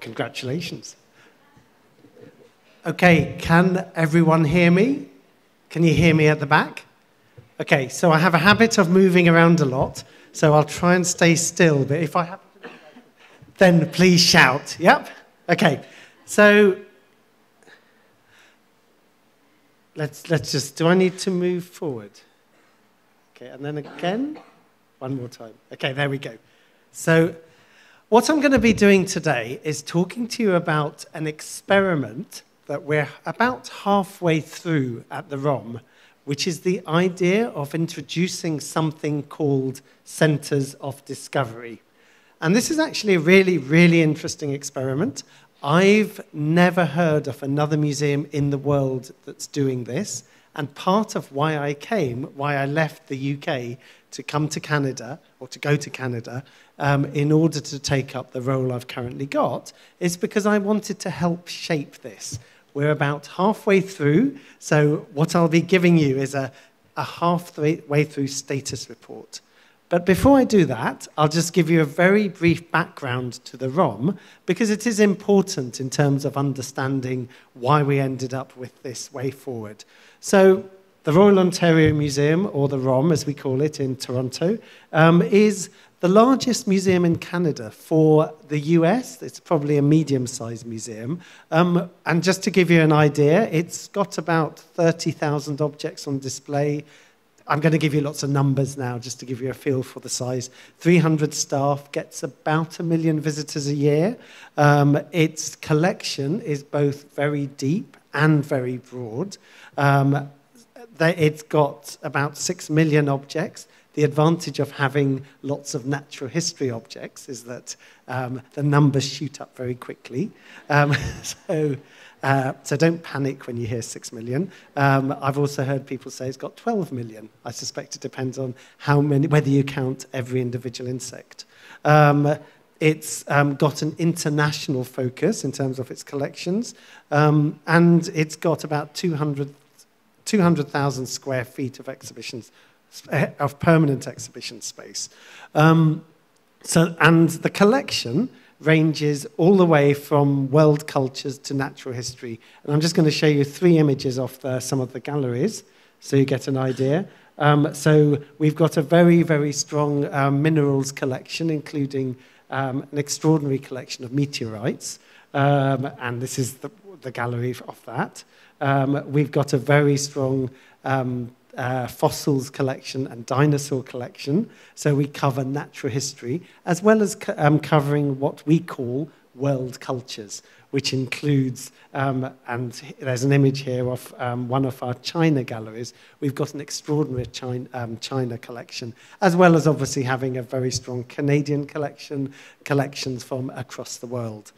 Congratulations. Okay, can everyone hear me? Can you hear me at the back? Okay, so I have a habit of moving around a lot, so I'll try and stay still, but if I happen to then please shout. Yep? Okay, so let's, let's just, do I need to move forward? Okay, and then again, one more time. Okay, there we go. So what I'm going to be doing today is talking to you about an experiment that we're about halfway through at the ROM, which is the idea of introducing something called centers of discovery. And this is actually a really, really interesting experiment. I've never heard of another museum in the world that's doing this. And part of why I came, why I left the UK to come to Canada, or to go to Canada, um, in order to take up the role I've currently got is because I wanted to help shape this. We're about halfway through, so what I'll be giving you is a, a halfway through status report. But before I do that, I'll just give you a very brief background to the ROM because it is important in terms of understanding why we ended up with this way forward. So, the Royal Ontario Museum, or the ROM as we call it in Toronto, um, is the largest museum in Canada for the US. It's probably a medium sized museum. Um, and just to give you an idea, it's got about 30,000 objects on display. I'm going to give you lots of numbers now just to give you a feel for the size. 300 staff gets about a million visitors a year. Um, its collection is both very deep and very broad. Um, it's got about 6 million objects. The advantage of having lots of natural history objects is that um, the numbers shoot up very quickly. Um, so, uh, so don't panic when you hear 6 million. Um, I've also heard people say it's got 12 million. I suspect it depends on how many, whether you count every individual insect. Um, it's um, got an international focus in terms of its collections, um, and it's got about 200,000 200, square feet of exhibitions of permanent exhibition space. Um, so, and the collection ranges all the way from world cultures to natural history. And I'm just going to show you three images of the, some of the galleries so you get an idea. Um, so we've got a very, very strong um, minerals collection, including um, an extraordinary collection of meteorites. Um, and this is the, the gallery of that. Um, we've got a very strong um, uh, fossils collection and dinosaur collection. So we cover natural history as well as co um, covering what we call world cultures, which includes, um, and there's an image here of um, one of our China galleries. We've got an extraordinary China, um, China collection, as well as obviously having a very strong Canadian collection, collections from across the world.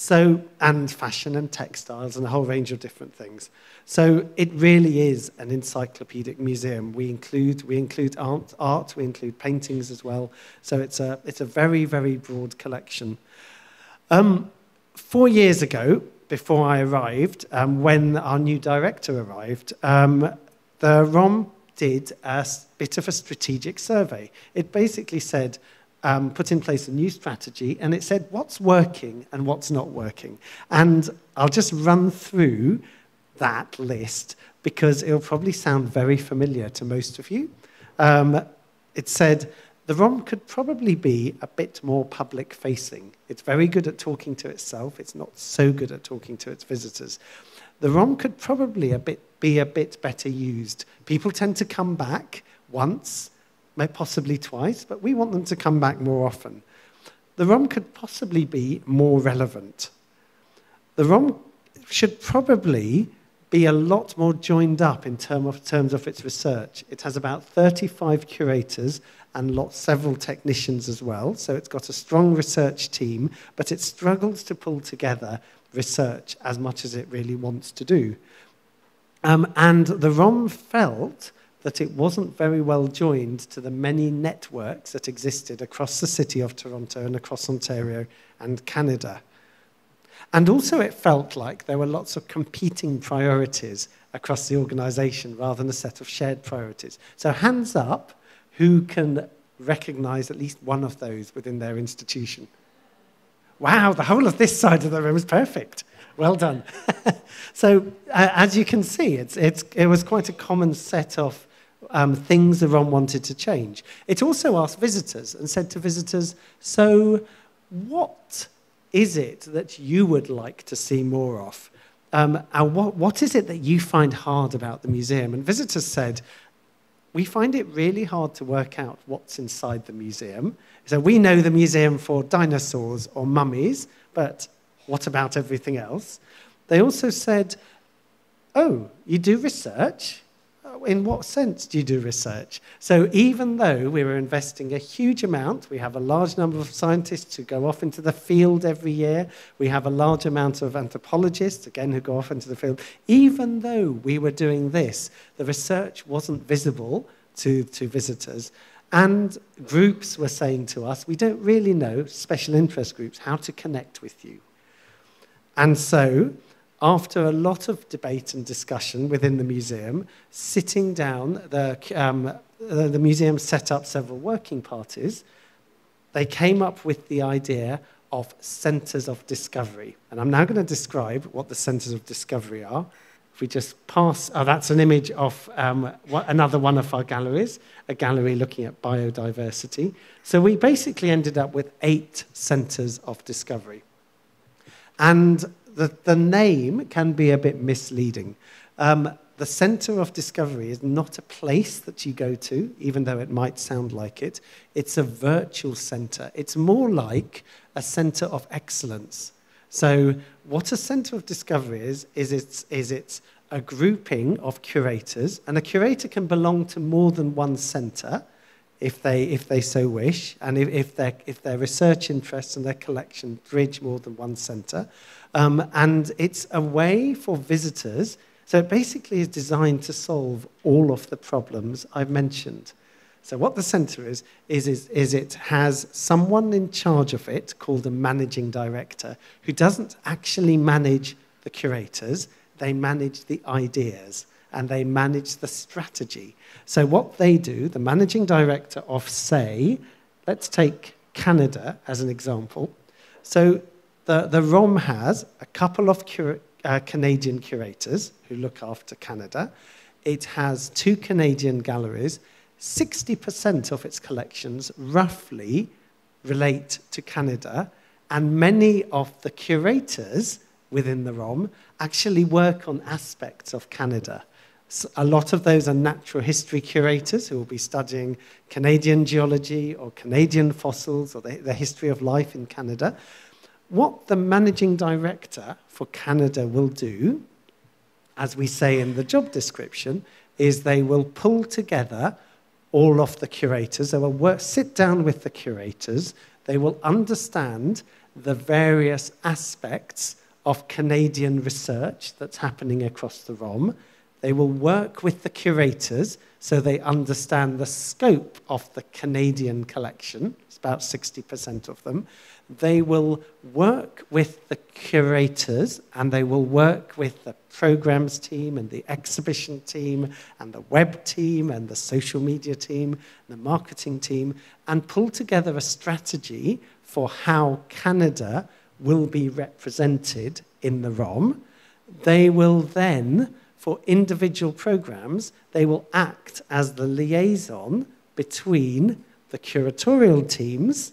So, and fashion and textiles and a whole range of different things. So it really is an encyclopedic museum. We include, we include art, art, we include paintings as well. So it's a, it's a very, very broad collection. Um, four years ago, before I arrived, um, when our new director arrived, um, the ROM did a bit of a strategic survey. It basically said, um, put in place a new strategy, and it said what's working and what's not working. And I'll just run through that list because it'll probably sound very familiar to most of you. Um, it said the ROM could probably be a bit more public facing. It's very good at talking to itself, it's not so good at talking to its visitors. The ROM could probably a bit, be a bit better used. People tend to come back once possibly twice, but we want them to come back more often. The ROM could possibly be more relevant. The ROM should probably be a lot more joined up in term of, terms of its research. It has about 35 curators and lots, several technicians as well, so it's got a strong research team, but it struggles to pull together research as much as it really wants to do. Um, and the ROM felt that it wasn't very well joined to the many networks that existed across the city of Toronto and across Ontario and Canada. And also, it felt like there were lots of competing priorities across the organization rather than a set of shared priorities. So, hands up who can recognize at least one of those within their institution. Wow, the whole of this side of the room is perfect. Well done. so, uh, as you can see, it's, it's, it was quite a common set of um, things the ROM wanted to change. It also asked visitors and said to visitors, So, what is it that you would like to see more of? Um, and what, what is it that you find hard about the museum? And visitors said, We find it really hard to work out what's inside the museum. So, we know the museum for dinosaurs or mummies, but what about everything else? They also said, Oh, you do research? Uh, in what sense do you do research? So even though we were investing a huge amount, we have a large number of scientists who go off into the field every year, we have a large amount of anthropologists, again, who go off into the field, even though we were doing this, the research wasn't visible to, to visitors. And groups were saying to us, we don't really know, special interest groups, how to connect with you. And so after a lot of debate and discussion within the museum, sitting down, the, um, the museum set up several working parties, they came up with the idea of centres of discovery. And I'm now going to describe what the centres of discovery are. If we just pass, oh, that's an image of um, another one of our galleries, a gallery looking at biodiversity. So we basically ended up with eight centres of discovery. And the, the name can be a bit misleading. Um, the center of discovery is not a place that you go to, even though it might sound like it. It's a virtual center. It's more like a center of excellence. So, what a center of discovery is, is it's, is it's a grouping of curators, and a curator can belong to more than one center if they, if they so wish, and if, if, their, if their research interests and their collection bridge more than one center. Um, and it's a way for visitors so it basically is designed to solve all of the problems I've mentioned. So what the centre is, is, is, is it has someone in charge of it called a managing director who doesn't actually manage the curators, they manage the ideas and they manage the strategy. So what they do, the managing director of, say, let's take Canada as an example. So the, the ROM has a couple of cur- uh, Canadian curators who look after Canada. It has two Canadian galleries. 60% of its collections roughly relate to Canada, and many of the curators within the ROM actually work on aspects of Canada. A lot of those are natural history curators who will be studying Canadian geology or Canadian fossils or the, the history of life in Canada. What the managing director for Canada will do, as we say in the job description, is they will pull together all of the curators. They will work, sit down with the curators. They will understand the various aspects of Canadian research that's happening across the ROM. They will work with the curators so they understand the scope of the Canadian collection. It's about 60% of them they will work with the curators and they will work with the programs team and the exhibition team and the web team and the social media team and the marketing team and pull together a strategy for how Canada will be represented in the ROM. They will then, for individual programs, they will act as the liaison between the curatorial teams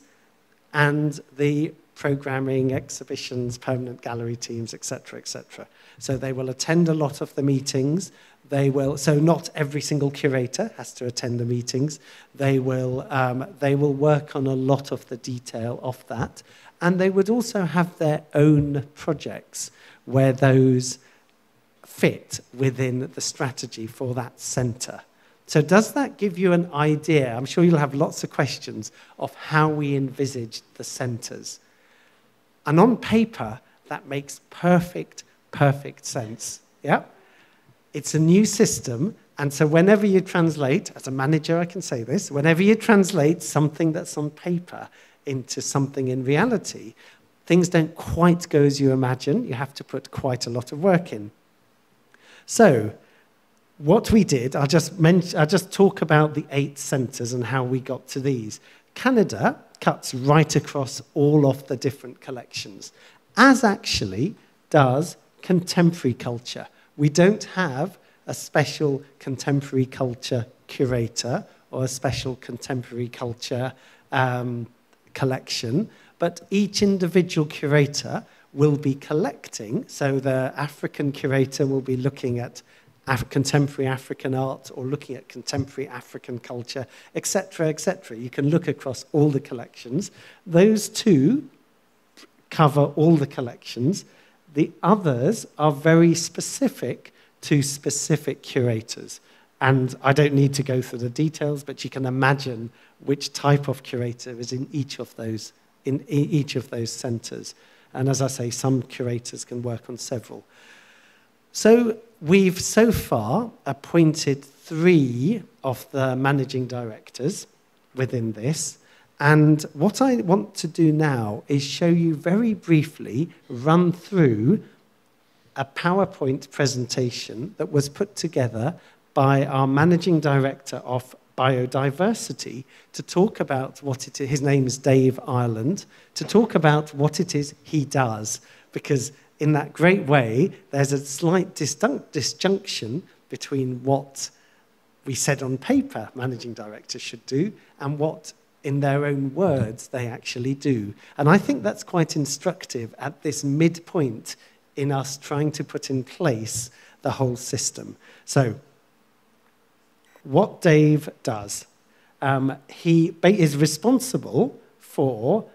and the programming, exhibitions, permanent gallery teams, etc., etc. So they will attend a lot of the meetings. They will, so not every single curator has to attend the meetings. They will, um, they will work on a lot of the detail of that. And they would also have their own projects where those fit within the strategy for that centre. So, does that give you an idea? I'm sure you'll have lots of questions of how we envisaged the centres. And on paper, that makes perfect, perfect sense. Yeah? It's a new system. And so, whenever you translate, as a manager, I can say this whenever you translate something that's on paper into something in reality, things don't quite go as you imagine. You have to put quite a lot of work in. So, what we did, I'll just, mention, I'll just talk about the eight centres and how we got to these. Canada cuts right across all of the different collections, as actually does contemporary culture. We don't have a special contemporary culture curator or a special contemporary culture um, collection, but each individual curator will be collecting. So the African curator will be looking at Af contemporary African art or looking at contemporary African culture, etc., etc. You can look across all the collections. Those two cover all the collections. The others are very specific to specific curators. And I don't need to go through the details, but you can imagine which type of curator is in each of those, in each of those centers. And as I say, some curators can work on several. So we've so far appointed three of the managing directors within this. And what I want to do now is show you very briefly, run through a PowerPoint presentation that was put together by our managing director of biodiversity to talk about what it is. His name is Dave Ireland, to talk about what it is he does. Because in that great way, there's a slight disjunction between what we said on paper managing directors should do and what in their own words they actually do. And I think that's quite instructive at this midpoint in us trying to put in place the whole system. So, what Dave does, um, he is responsible for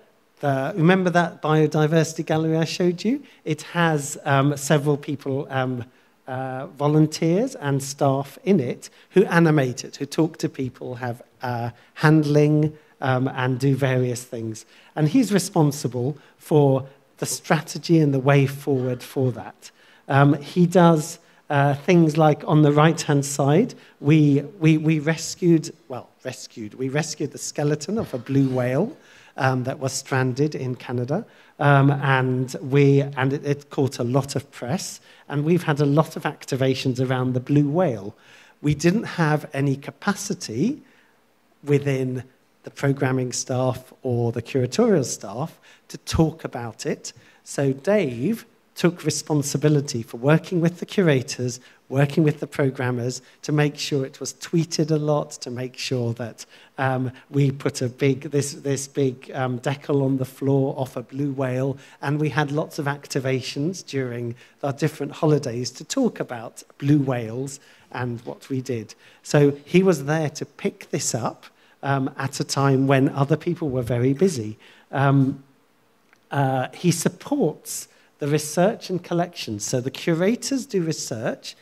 the, remember that biodiversity gallery I showed you? It has um, several people, um, uh, volunteers and staff in it who animate it, who talk to people, have uh, handling, um, and do various things. And he's responsible for the strategy and the way forward for that. Um, he does uh, things like on the right hand side, we, we, we rescued, well, rescued, we rescued the skeleton of a blue whale um, that was stranded in Canada. Um, and we, and it, it caught a lot of press. And we've had a lot of activations around the blue whale. We didn't have any capacity within the programming staff or the curatorial staff to talk about it. So Dave took responsibility for working with the curators, working with the programmers to make sure it was tweeted a lot, to make sure that um, we put a big, this, this big um, decal on the floor off a blue whale, and we had lots of activations during our different holidays to talk about blue whales and what we did. So he was there to pick this up um, at a time when other people were very busy. Um, uh, he supports the research and collections. So the curators do research,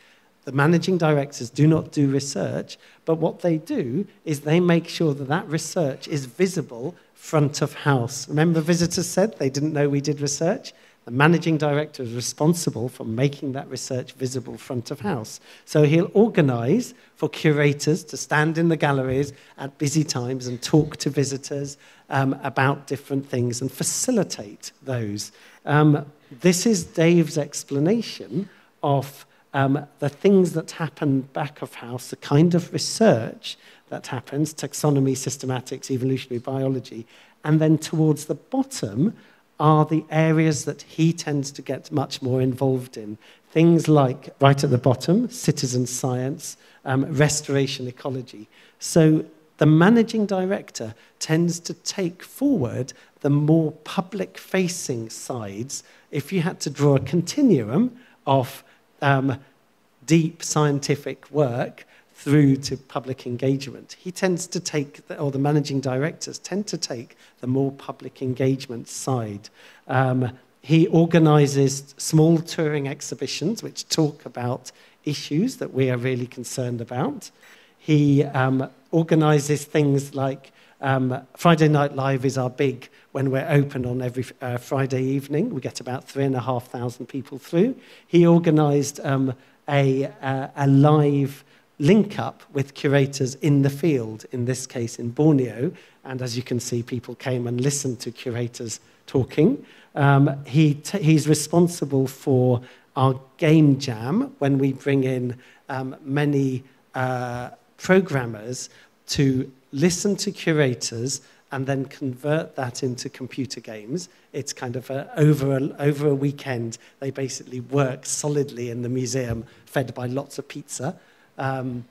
the managing directors do not do research, but what they do is they make sure that that research is visible front of house. Remember, visitors said they didn't know we did research? The managing director is responsible for making that research visible front of house. So he'll organize for curators to stand in the galleries at busy times and talk to visitors um, about different things and facilitate those. Um, this is Dave's explanation of um, the things that happen back of house, the kind of research that happens, taxonomy, systematics, evolutionary biology, and then towards the bottom, are the areas that he tends to get much more involved in. Things like, right at the bottom, citizen science, um, restoration ecology. So the managing director tends to take forward the more public facing sides. If you had to draw a continuum of um, deep scientific work through to public engagement. He tends to take, the, or the managing directors tend to take the more public engagement side. Um, he organizes small touring exhibitions which talk about issues that we are really concerned about. He um, organizes things like um, Friday Night Live is our big when we're open on every uh, Friday evening. We get about three and a half thousand people through. He organized um, a, a, a live link up with curators in the field, in this case in Borneo. And as you can see, people came and listened to curators talking. Um, he he's responsible for our game jam when we bring in um, many uh, programmers to listen to curators and then convert that into computer games. It's kind of a, over, a, over a weekend, they basically work solidly in the museum, fed by lots of pizza um,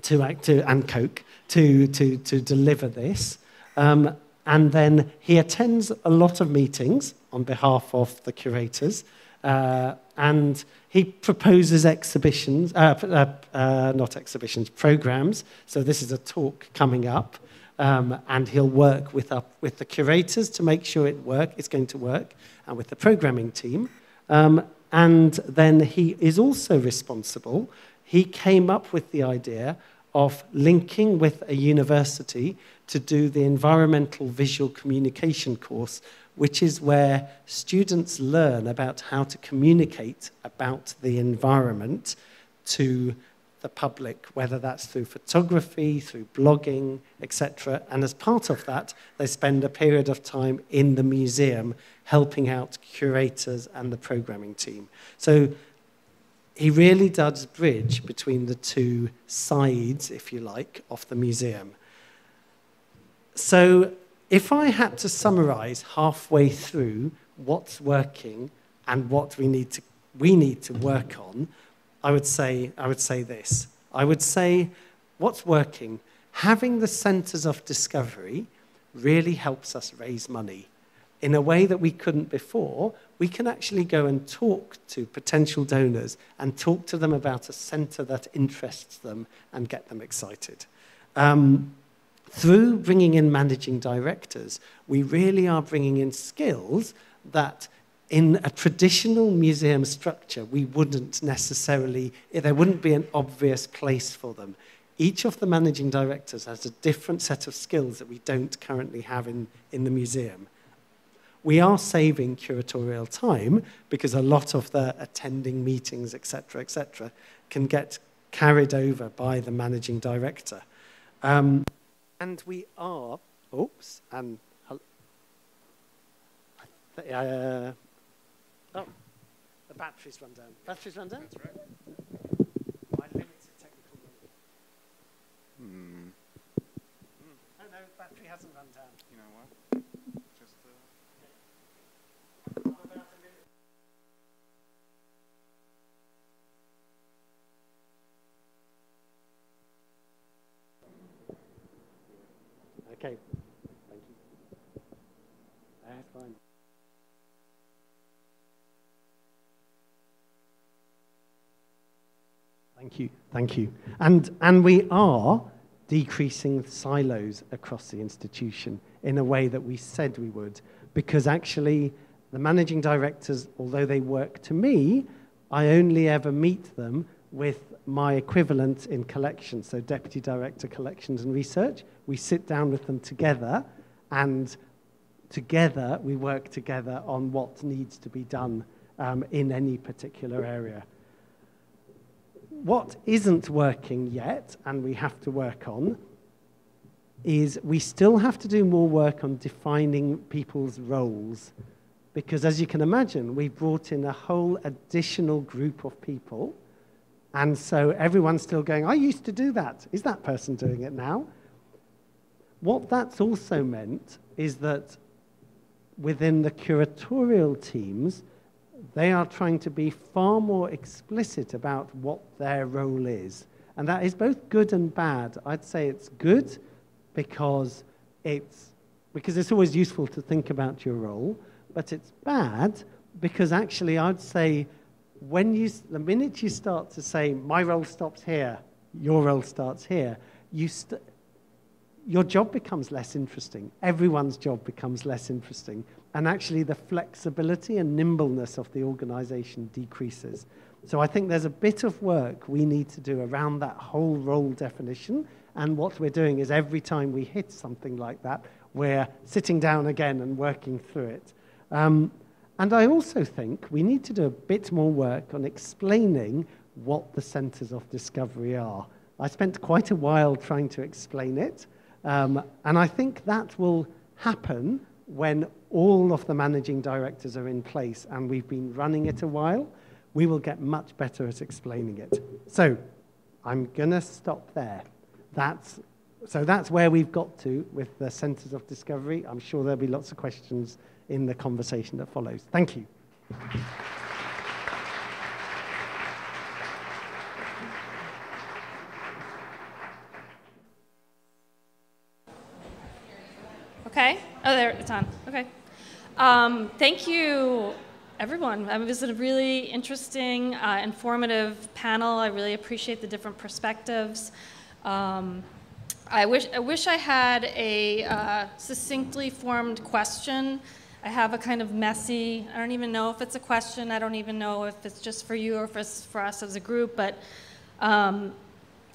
to, to, and Coke to, to, to deliver this. Um, and then he attends a lot of meetings on behalf of the curators. Uh, and he proposes exhibitions, uh, uh, uh, not exhibitions, programs. So this is a talk coming up. Um, and he'll work with, up, with the curators to make sure it work, it's going to work, and with the programming team. Um, and then he is also responsible he came up with the idea of linking with a university to do the environmental visual communication course, which is where students learn about how to communicate about the environment to the public, whether that's through photography, through blogging, etc. And as part of that, they spend a period of time in the museum helping out curators and the programming team. So he really does bridge between the two sides, if you like, of the museum. So if I had to summarize halfway through what's working and what we need to, we need to work on, I would, say, I would say this. I would say what's working, having the centers of discovery really helps us raise money in a way that we couldn't before, we can actually go and talk to potential donors and talk to them about a center that interests them and get them excited. Um, through bringing in managing directors, we really are bringing in skills that in a traditional museum structure, we wouldn't necessarily, there wouldn't be an obvious place for them. Each of the managing directors has a different set of skills that we don't currently have in, in the museum we are saving curatorial time because a lot of the attending meetings, etc., etc., can get carried over by the managing director. Um, and we are, oops, and uh, oh, the batteries run down. Batteries run down? That's right. My limited technical knowledge. Hmm. Oh no, battery hasn't run down. You know what? Just uh, Okay, thank you. That's fine. Thank you, thank you. And, and we are decreasing silos across the institution in a way that we said we would, because actually the managing directors, although they work to me, I only ever meet them with my equivalent in collections, so Deputy Director Collections and Research. We sit down with them together and together we work together on what needs to be done um, in any particular area. What isn't working yet, and we have to work on, is we still have to do more work on defining people's roles. Because as you can imagine, we brought in a whole additional group of people and so everyone's still going, I used to do that. Is that person doing it now? What that's also meant is that within the curatorial teams, they are trying to be far more explicit about what their role is. And that is both good and bad. I'd say it's good because it's, because it's always useful to think about your role, but it's bad because actually I'd say when you, the minute you start to say, my role stops here, your role starts here, you your job becomes less interesting. Everyone's job becomes less interesting. And actually, the flexibility and nimbleness of the organization decreases. So I think there's a bit of work we need to do around that whole role definition. And what we're doing is every time we hit something like that, we're sitting down again and working through it. Um, and I also think we need to do a bit more work on explaining what the centers of discovery are. I spent quite a while trying to explain it, um, and I think that will happen when all of the managing directors are in place and we've been running it a while, we will get much better at explaining it. So I'm going to stop there. That's, so that's where we've got to with the Centres of Discovery. I'm sure there'll be lots of questions in the conversation that follows. Thank you. Um, thank you, everyone. It was a really interesting, uh, informative panel. I really appreciate the different perspectives. Um, I wish, I wish I had a uh, succinctly formed question I have a kind of messy, I don't even know if it's a question, I don't even know if it's just for you or if it's for us as a group, but um,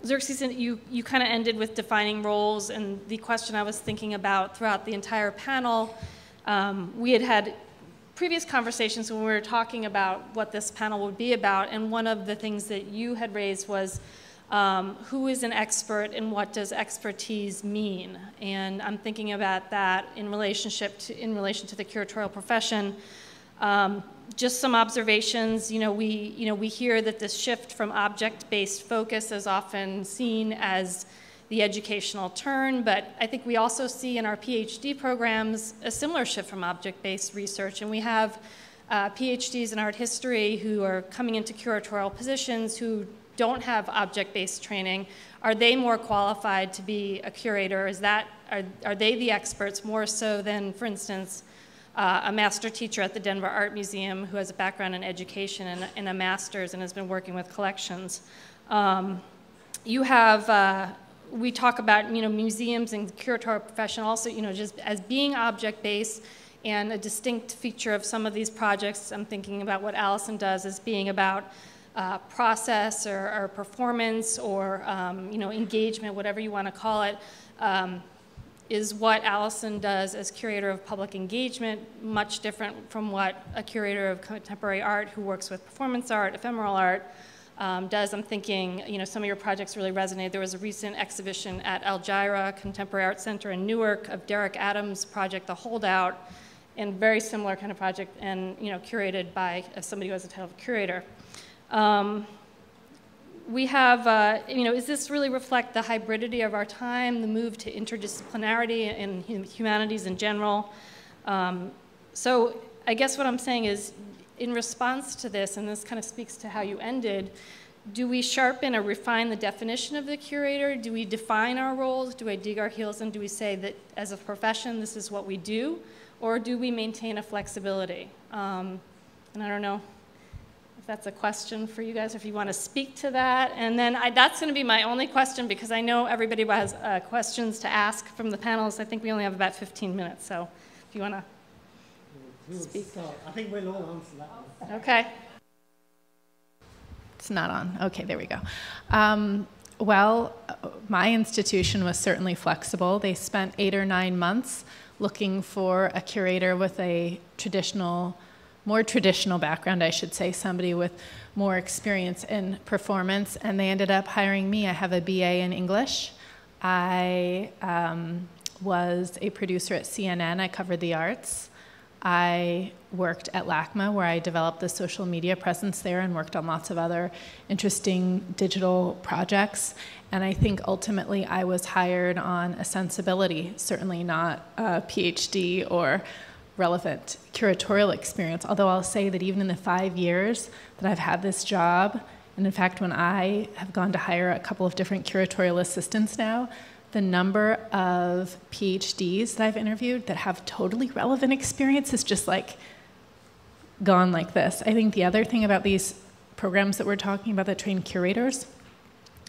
Xerxes, you, you kind of ended with defining roles, and the question I was thinking about throughout the entire panel, um, we had had previous conversations when we were talking about what this panel would be about, and one of the things that you had raised was um, who is an expert and what does expertise mean? And I'm thinking about that in relationship to, in relation to the curatorial profession. Um, just some observations. You know, we, you know, we hear that this shift from object-based focus is often seen as the educational turn, but I think we also see in our PhD programs a similar shift from object-based research, and we have uh, PhDs in art history who are coming into curatorial positions who don't have object-based training. Are they more qualified to be a curator? Is that, are, are they the experts more so than, for instance, uh, a master teacher at the Denver Art Museum who has a background in education and, and a master's and has been working with collections? Um, you have uh, we talk about you know museums and curatorial profession also you know just as being object based and a distinct feature of some of these projects. I'm thinking about what allison does as being about uh, process or, or, performance or um, you know engagement whatever you want to call it um, is what allison does as curator of public engagement much different from what a curator of contemporary art who works with performance art ephemeral art um, does. I'm thinking, you know, some of your projects really resonate. There was a recent exhibition at Aljira Contemporary Art Center in Newark of Derek Adams' project, The Holdout, and very similar kind of project, and you know, curated by somebody who has the title of curator. Um, we have, uh, you know, does this really reflect the hybridity of our time, the move to interdisciplinarity in humanities in general? Um, so I guess what I'm saying is in response to this, and this kind of speaks to how you ended, do we sharpen or refine the definition of the curator? Do we define our roles? Do we dig our heels and do we say that as a profession, this is what we do? Or do we maintain a flexibility? Um, and I don't know if that's a question for you guys, if you want to speak to that. And then I, that's going to be my only question because I know everybody has uh, questions to ask from the panelists. I think we only have about 15 minutes, so if you want to speak. I think we'll all answer that one. Okay. It's not on. Okay, there we go. Um, well, my institution was certainly flexible. They spent eight or nine months looking for a curator with a traditional, more traditional background, I should say, somebody with more experience in performance, and they ended up hiring me. I have a BA in English. I um, was a producer at CNN. I covered the arts. I worked at LACMA, where I developed the social media presence there and worked on lots of other interesting digital projects. And I think ultimately I was hired on a sensibility, certainly not a PhD or relevant curatorial experience. Although I'll say that even in the five years that I've had this job, and in fact, when I have gone to hire a couple of different curatorial assistants now, the number of PhDs that I've interviewed that have totally relevant experience is just like gone like this. I think the other thing about these programs that we're talking about that train curators,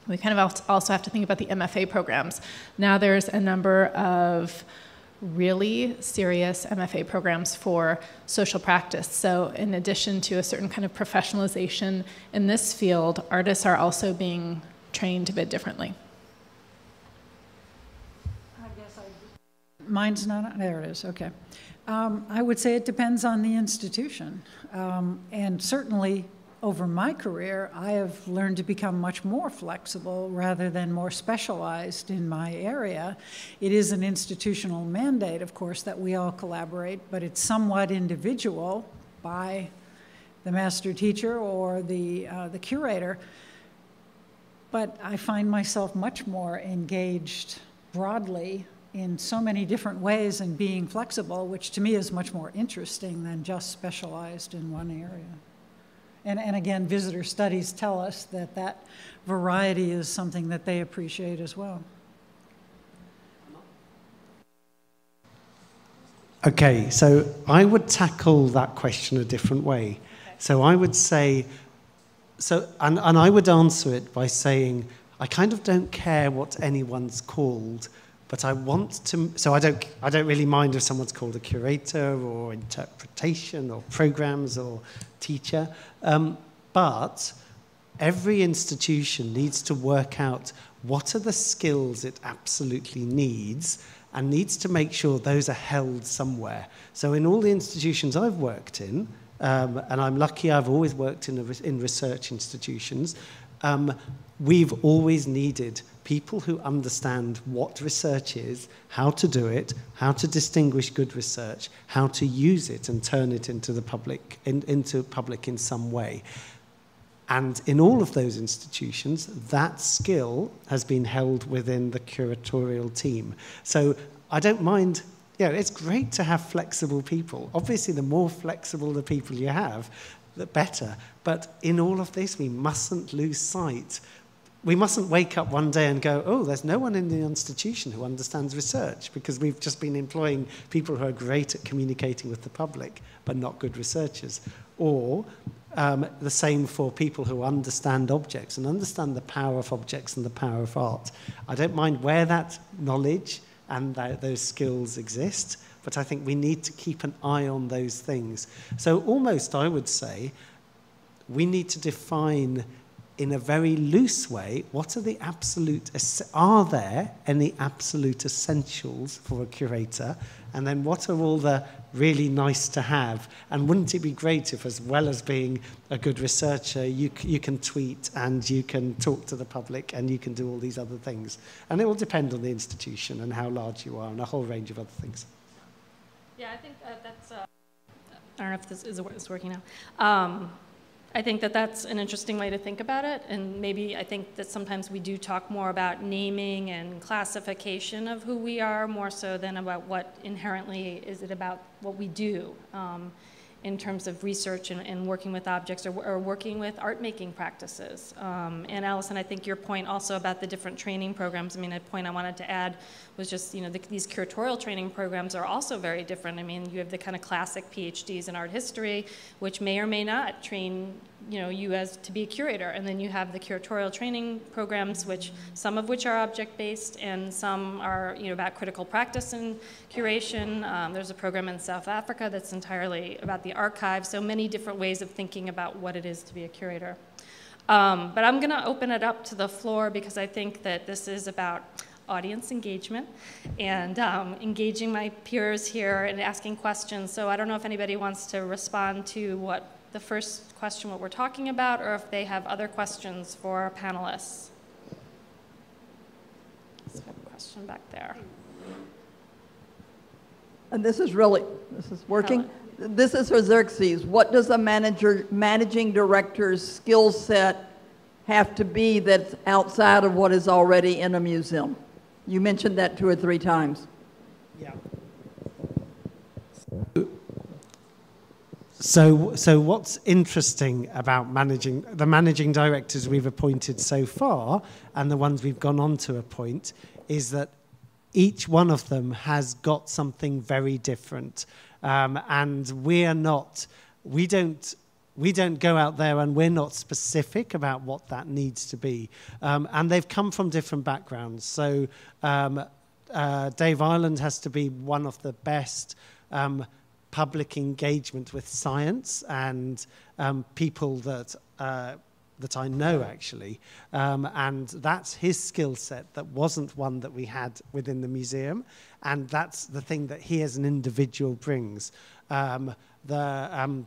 we kind of also have to think about the MFA programs. Now there's a number of really serious MFA programs for social practice. So, in addition to a certain kind of professionalization in this field, artists are also being trained a bit differently. Mine's not, there it is, okay. Um, I would say it depends on the institution. Um, and certainly over my career, I have learned to become much more flexible rather than more specialized in my area. It is an institutional mandate, of course, that we all collaborate, but it's somewhat individual by the master teacher or the, uh, the curator. But I find myself much more engaged broadly in so many different ways and being flexible, which to me is much more interesting than just specialized in one area. And, and again, visitor studies tell us that that variety is something that they appreciate as well. Okay, so I would tackle that question a different way. So I would say, so, and, and I would answer it by saying, I kind of don't care what anyone's called but I want to, so I don't, I don't really mind if someone's called a curator or interpretation or programs or teacher. Um, but every institution needs to work out what are the skills it absolutely needs and needs to make sure those are held somewhere. So in all the institutions I've worked in, um, and I'm lucky I've always worked in, a, in research institutions, um, we've always needed people who understand what research is, how to do it, how to distinguish good research, how to use it and turn it into the public in, into public in some way. And in all of those institutions, that skill has been held within the curatorial team. So I don't mind, you know, it's great to have flexible people. Obviously, the more flexible the people you have, the better. But in all of this, we mustn't lose sight. We mustn't wake up one day and go, oh, there's no one in the institution who understands research because we've just been employing people who are great at communicating with the public but not good researchers. Or um, the same for people who understand objects and understand the power of objects and the power of art. I don't mind where that knowledge and that, those skills exist, but I think we need to keep an eye on those things. So, almost, I would say, we need to define in a very loose way what are the absolute, are there any absolute essentials for a curator? And then what are all the really nice to have? And wouldn't it be great if, as well as being a good researcher, you, you can tweet and you can talk to the public and you can do all these other things? And it will depend on the institution and how large you are and a whole range of other things. Yeah, I think uh, that's. Uh, I don't know if this is, working now. Um, I think that that's an interesting way to think about it, and maybe I think that sometimes we do talk more about naming and classification of who we are more so than about what inherently is it about what we do. Um, in terms of research and, and working with objects or, or, working with art making practices. Um, and Allison, I think your point also about the different training programs, I mean, a point I wanted to add was just, you know, the, these curatorial training programs are also very different. I mean, you have the kind of classic PhDs in art history, which may or may not train you know you as to be a curator and then you have the curatorial training programs which some of which are object based and some are you know about critical practice and curation. Um, there's a program in south africa that's entirely about the archive so many different ways of thinking about what it is to be a curator. Um, but i'm going to open it up to the floor because i think that this is about audience engagement and um, engaging my peers here and asking questions. So i don't know if anybody wants to respond to what the first question what we're talking about or if they have other questions for our panelists. So have a question back there. And this is really, this is working. Helen. This is for Xerxes. What does a manager, managing director's skill set have to be that's outside of what is already in a museum? You mentioned that two or three times. Yeah. So, so what's interesting about managing the managing directors we've appointed so far and the ones we've gone on to appoint is that each one of them has got something very different. Um, and we're not, we don't, we don't go out there and we're not specific about what that needs to be. Um, and they've come from different backgrounds. So um, uh, Dave Ireland has to be one of the best um, public engagement with science and um, people that uh, that I know actually, um, and that's his skill set. That wasn't one that we had within the museum, and that's the thing that he as an individual brings. Um, the um,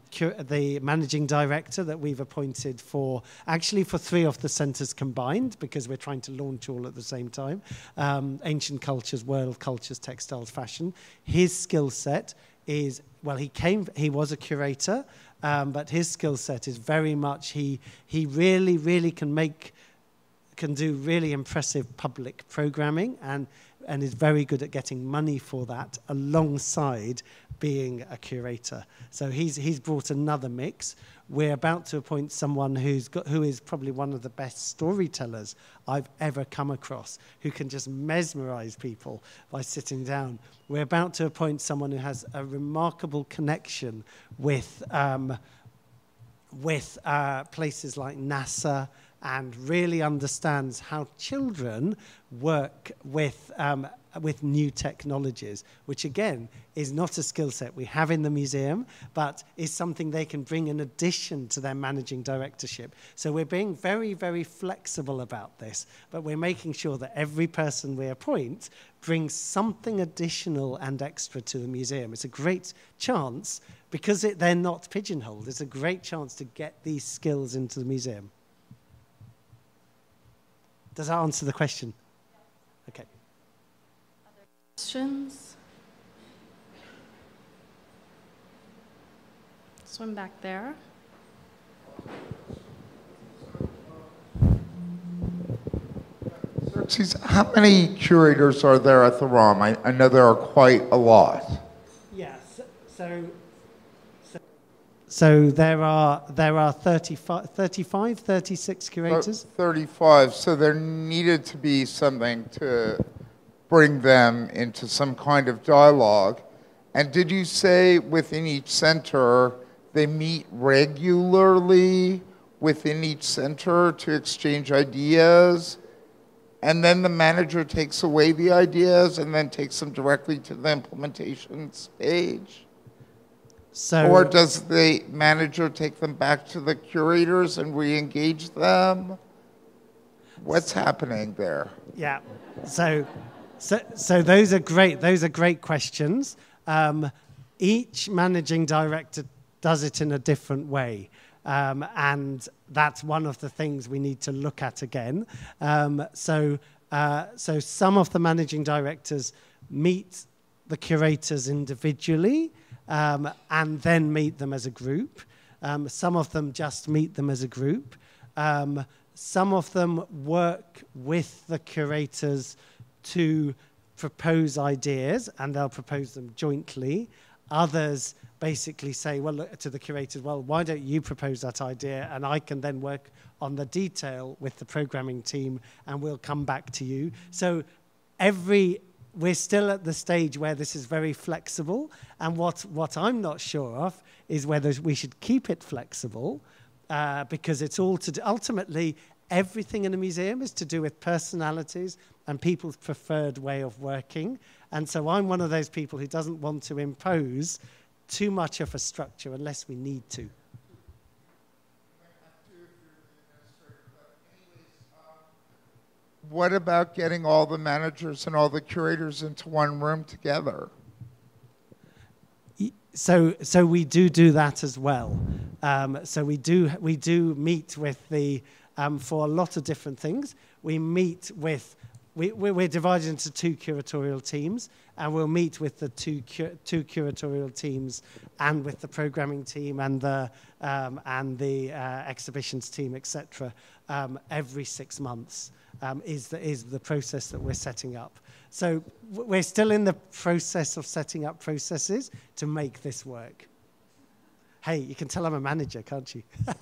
the managing director that we've appointed for actually for three of the centres combined because we're trying to launch all at the same time. Um, ancient cultures, world cultures, textiles, fashion. His skill set is well, he came, he was a curator, um, but his skill set is very much he he really really can make can do really impressive public programming and and is very good at getting money for that alongside being a curator. So he's he's brought another mix we're about to appoint someone who's got, who is probably one of the best storytellers I've ever come across, who can just mesmerize people by sitting down. We're about to appoint someone who has a remarkable connection with, um, with uh, places like NASA and really understands how children work with um, with new technologies, which again is not a skill set we have in the museum, but is something they can bring in addition to their managing directorship. So we're being very, very flexible about this, but we're making sure that every person we appoint brings something additional and extra to the museum. It's a great chance, because it, they're not pigeonholed, it's a great chance to get these skills into the museum. Does that answer the question? Okay. Other Questions? Swim back there. Xerxes, how many curators are there at the ROM? I, I know there are quite a lot. Yes. So, so, so there are there are 35, 35 36 curators. 35. So there needed to be something to bring them into some kind of dialogue. And did you say within each center they meet regularly within each center to exchange ideas? And then the manager takes away the ideas and then takes them directly to the implementation stage? So Or does the manager take them back to the curators and re-engage them? What's happening there? Yeah. So, so, so those are great. Those are great questions. Um, each managing director does it in a different way. Um, and that's one of the things we need to look at again. Um, so, uh, so some of the managing directors meet the curators individually um, and then meet them as a group. Um, some of them just meet them as a group. Um, some of them work with the curators to propose ideas and they'll propose them jointly. Others basically say, well, to the curators, well, why don't you propose that idea and I can then work on the detail with the programming team and we'll come back to you. So every we're still at the stage where this is very flexible and what, what i'm not sure of is whether we should keep it flexible uh, because it's all to do, ultimately everything in a museum is to do with personalities and people's preferred way of working. And so i'm one of those people who doesn't want to impose too much of a structure unless we need to What about getting all the managers and all the curators into one room together? so so we do do that as well. Um, so we do we do meet with the um, for a lot of different things. We meet with we, we're divided into two curatorial teams, and we'll meet with the two cu- two curatorial teams, and with the programming team and the um, and the uh, exhibitions team, etc. Um, every six months um, is the is the process that we're setting up. So we're still in the process of setting up processes to make this work. Hey, you can tell I'm a manager, can't you?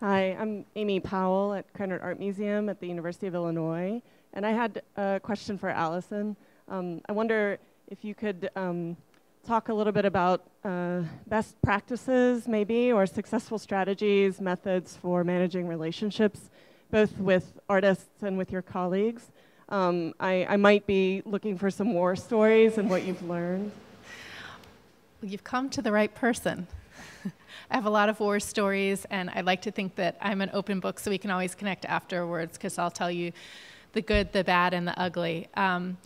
Hi, I'm Amy Powell at Krannert Art Museum at the University of Illinois. And I had a question for Allison. Um, I wonder if you could um, talk a little bit about uh, best practices, maybe, or successful strategies, methods for managing relationships both with artists and with your colleagues. Um, I, I might be looking for some war stories and what you've learned. Well, you've come to the right person. I have a lot of war stories, and I like to think that I'm an open book so we can always connect afterwards because I'll tell you the good, the bad, and the ugly. Um,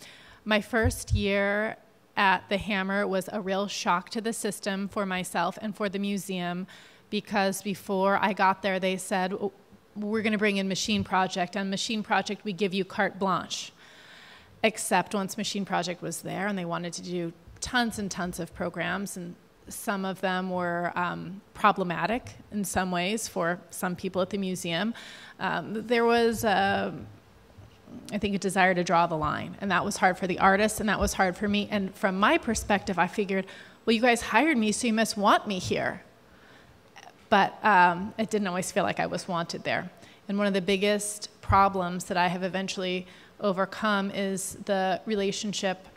my first year at the Hammer was a real shock to the system for myself and for the museum because before I got there, they said, we're going to bring in Machine Project. On Machine Project, we give you carte blanche. Except once Machine Project was there and they wanted to do tons and tons of programs, and some of them were um, problematic in some ways for some people at the museum. Um, there was, uh, I think, a desire to draw the line, and that was hard for the artists, and that was hard for me. And from my perspective, I figured, well, you guys hired me, so you must want me here but um, it didn't always feel like I was wanted there. And one of the biggest problems that I have eventually overcome is the relationship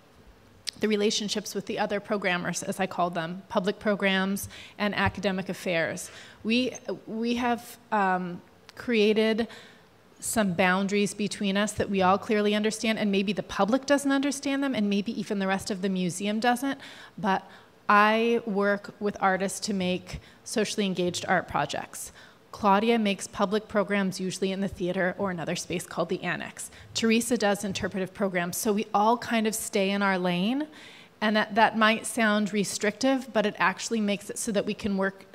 the relationships with the other programmers, as I call them, public programs and academic affairs. We, we have um, created some boundaries between us that we all clearly understand, and maybe the public doesn't understand them, and maybe even the rest of the museum doesn't, but I work with artists to make socially engaged art projects. Claudia makes public programs usually in the theater or another space called the Annex. Teresa does interpretive programs. So we all kind of stay in our lane. And that, that might sound restrictive, but it actually makes it so that we can work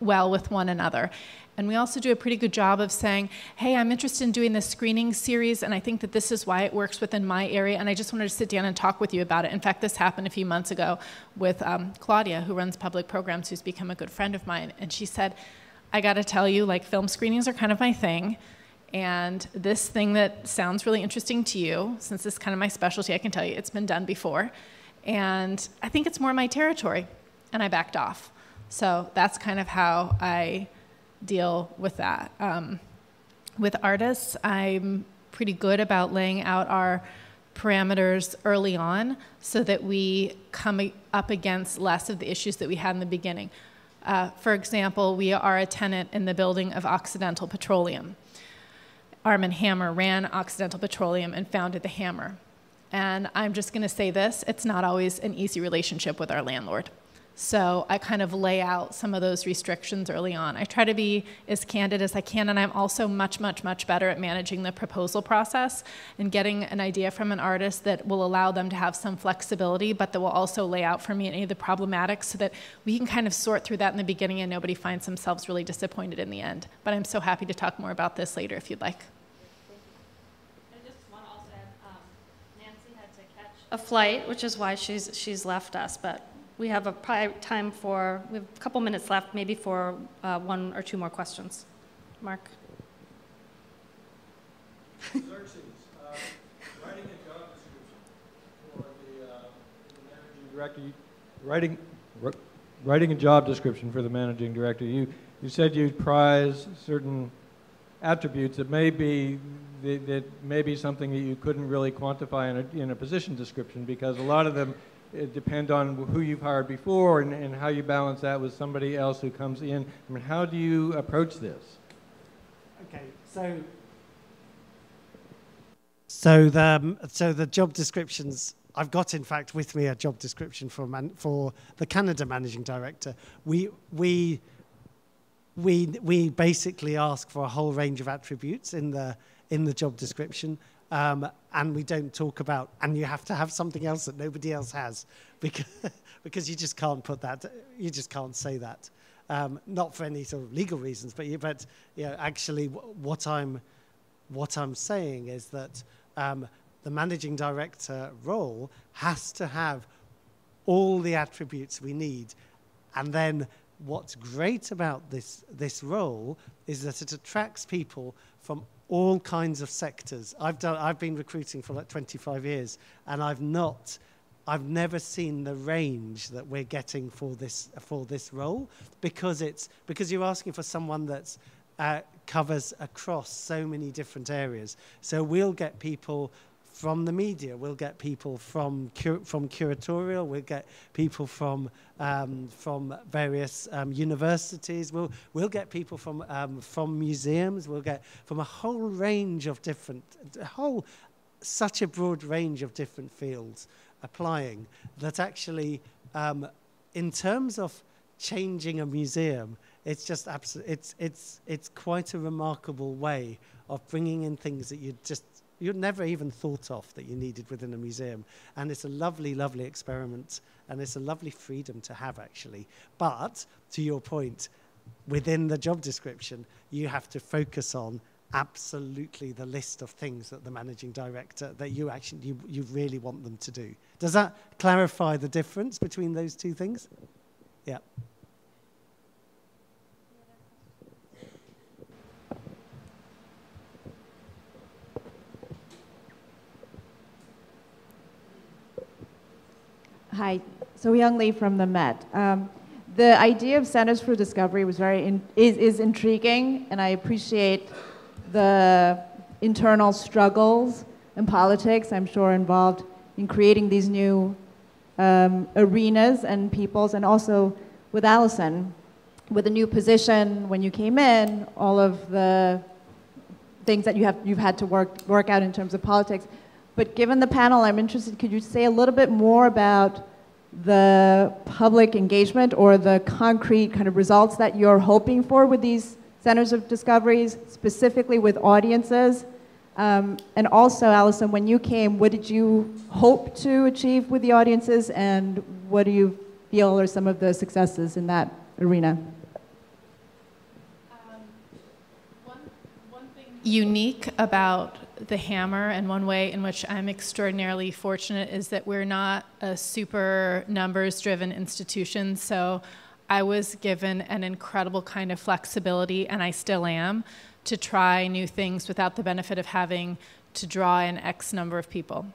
well with one another. And we also do a pretty good job of saying, hey, I'm interested in doing this screening series, and I think that this is why it works within my area, and I just wanted to sit down and talk with you about it. In fact, this happened a few months ago with um, Claudia, who runs public programs, who's become a good friend of mine. And she said, I got to tell you, like, film screenings are kind of my thing. And this thing that sounds really interesting to you, since this is kind of my specialty, I can tell you it's been done before. And I think it's more my territory. And I backed off. So that's kind of how I deal with that. Um, with artists, I'm pretty good about laying out our parameters early on so that we come up against less of the issues that we had in the beginning. Uh, for example, we are a tenant in the building of Occidental Petroleum. Armand Hammer ran Occidental Petroleum and founded the Hammer. And I'm just going to say this it's not always an easy relationship with our landlord. So I kind of lay out some of those restrictions early on. I try to be as candid as I can, and I'm also much, much, much better at managing the proposal process and getting an idea from an artist that will allow them to have some flexibility, but that will also lay out for me any of the problematics so that we can kind of sort through that in the beginning and nobody finds themselves really disappointed in the end. But I'm so happy to talk more about this later if you'd like. Um, a flight, which is why she's she's left us. But we have a time for, we have a couple minutes left, maybe for uh, one or two more questions. Mark? Xerxes, uh, writing a job description for the, uh, managing director, you, writing, writing a job description for the managing director, you, you said you prize certain attributes that may be that, that may be something that you couldn't really quantify in a, in a position description because a lot of them depend on who you've hired before and, and how you balance that with somebody else who comes in. I mean, how do you approach this? Okay, so so the um, so the job descriptions I've got in fact with me a job description for man, for the Canada managing director. We we we we basically ask for a whole range of attributes in the in the job description um, and we don't talk about, and you have to have something else that nobody else has, because, because you just can't put that, you just can't say that. Um, not for any sort of legal reasons, but, you, but you know, actually what I'm, what I'm saying is that um, the managing director role has to have all the attributes we need. And then what's great about this, this role is that it attracts people from all kinds of sectors. I've, done, I've been recruiting for like 25 years, and I've not, I've never seen the range that we're getting for this, for this role because, it's, because you're asking for someone that uh, covers across so many different areas. So we'll get people from the media. We'll get people from cur- from curatorial. We'll get people from um, from various um, universities. We'll we'll get people from um, from museums. We'll get from a whole range of different, a whole such a broad range of different fields applying that actually, um, in terms of changing a museum, it's just absolutely it's it's it's quite a remarkable way of bringing in things that you just you'd never even thought of that you needed within a museum. And it's a lovely, lovely experiment, and it's a lovely freedom to have, actually. But to your point, within the job description, you have to focus on absolutely the list of things that the managing director that you actually you, you really want them to do. Does that clarify the difference between those two things? Yeah. Hi, So Young Lee from the Met. Um, the idea of Centers for Discovery was very in, is, is intriguing, and I appreciate the internal struggles and politics I'm sure involved in creating these new um, arenas and peoples, and also with Allison, with a new position when you came in, all of the things that you have you've had to work work out in terms of politics. But given the panel, I'm interested, could you say a little bit more about the public engagement or the concrete kind of results that you're hoping for with these centers of discoveries, specifically with audiences? Um, and also, Allison, when you came, what did you hope to achieve with the audiences, and what do you feel are some of the successes in that arena? Um, unique about the Hammer, and one way in which I'm extraordinarily fortunate is that we're not a super numbers driven institution. So I was given an incredible kind of flexibility, and I still am, to try new things without the benefit of having to draw in X number of people.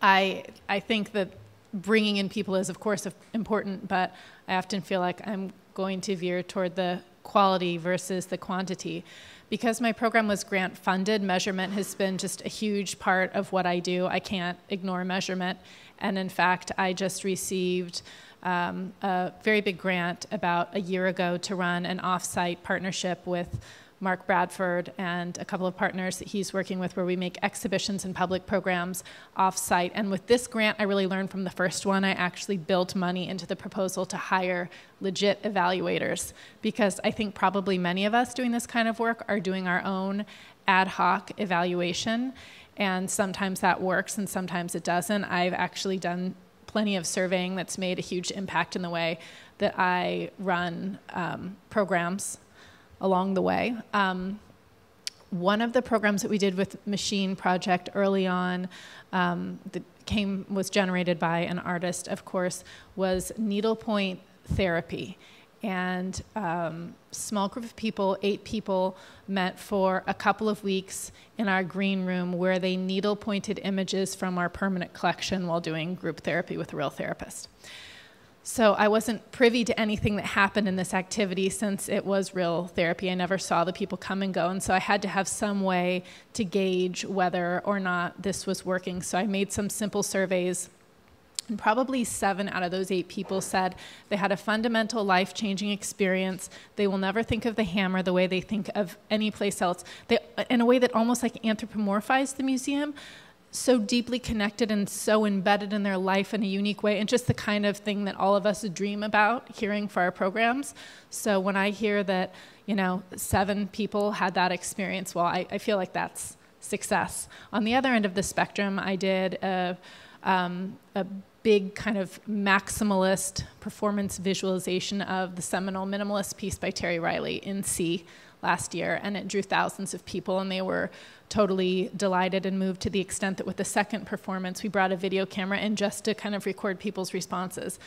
I, I think that bringing in people is, of course, important, but I often feel like I'm going to veer toward the quality versus the quantity. Because my program was grant funded, measurement has been just a huge part of what I do. I can't ignore measurement. And in fact, I just received um, a very big grant about a year ago to run an off-site partnership with Mark Bradford and a couple of partners that he's working with where we make exhibitions and public programs off-site. And with this grant, I really learned from the first one. I actually built money into the proposal to hire legit evaluators because I think probably many of us doing this kind of work are doing our own ad hoc evaluation. And sometimes that works and sometimes it doesn't. I've actually done plenty of surveying that's made a huge impact in the way that I run um, programs along the way. Um, one of the programs that we did with Machine Project early on um, that came was generated by an artist, of course, was needlepoint therapy. And um, small group of people, eight people, met for a couple of weeks in our green room where they needle pointed images from our permanent collection while doing group therapy with a real therapist. So I wasn't privy to anything that happened in this activity since it was real therapy. I never saw the people come and go. And so I had to have some way to gauge whether or not this was working. So I made some simple surveys. And probably seven out of those eight people said they had a fundamental life changing experience. They will never think of the hammer the way they think of any place else, they, in a way that almost like anthropomorphized the museum so deeply connected and so embedded in their life in a unique way, and just the kind of thing that all of us dream about hearing for our programs. So when I hear that, you know, seven people had that experience, well, I, I feel like that's success. On the other end of the spectrum, I did a, um, a big kind of maximalist performance visualization of the seminal minimalist piece by Terry Riley in C last year, and it drew thousands of people, and they were totally delighted and moved to the extent that with the second performance, we brought a video camera in just to kind of record people's responses.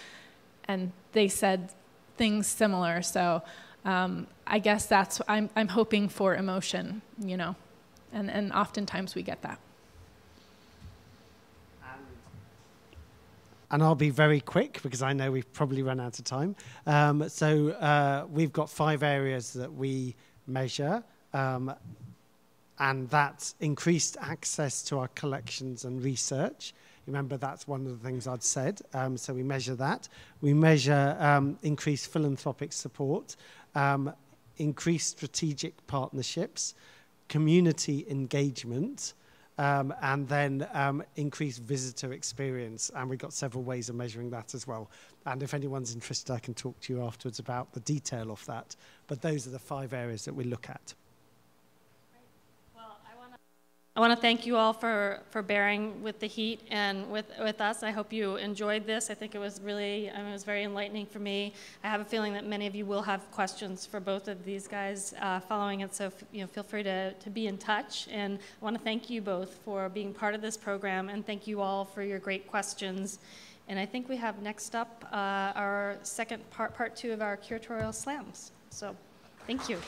And they said things similar. So um, I guess that's, I'm, I'm hoping for emotion, you know, and, and oftentimes we get that. and I'll be very quick because I know we've probably run out of time. Um, so uh, we've got five areas that we measure. Um, and that's increased access to our collections and research. Remember, that's one of the things I'd said. Um, so we measure that. We measure um, increased philanthropic support, um, increased strategic partnerships, community engagement, um, and then um, increased visitor experience. And we've got several ways of measuring that as well. And if anyone's interested, I can talk to you afterwards about the detail of that. But those are the five areas that we look at. I want to thank you all for, for bearing with the heat and with, with us. I hope you enjoyed this. I think it was really, I mean, it was very enlightening for me. I have a feeling that many of you will have questions for both of these guys uh, following it, so you know, feel free to, to be in touch. And I want to thank you both for being part of this program, and thank you all for your great questions. And I think we have next up uh, our second part, part two of our curatorial slams. So thank you.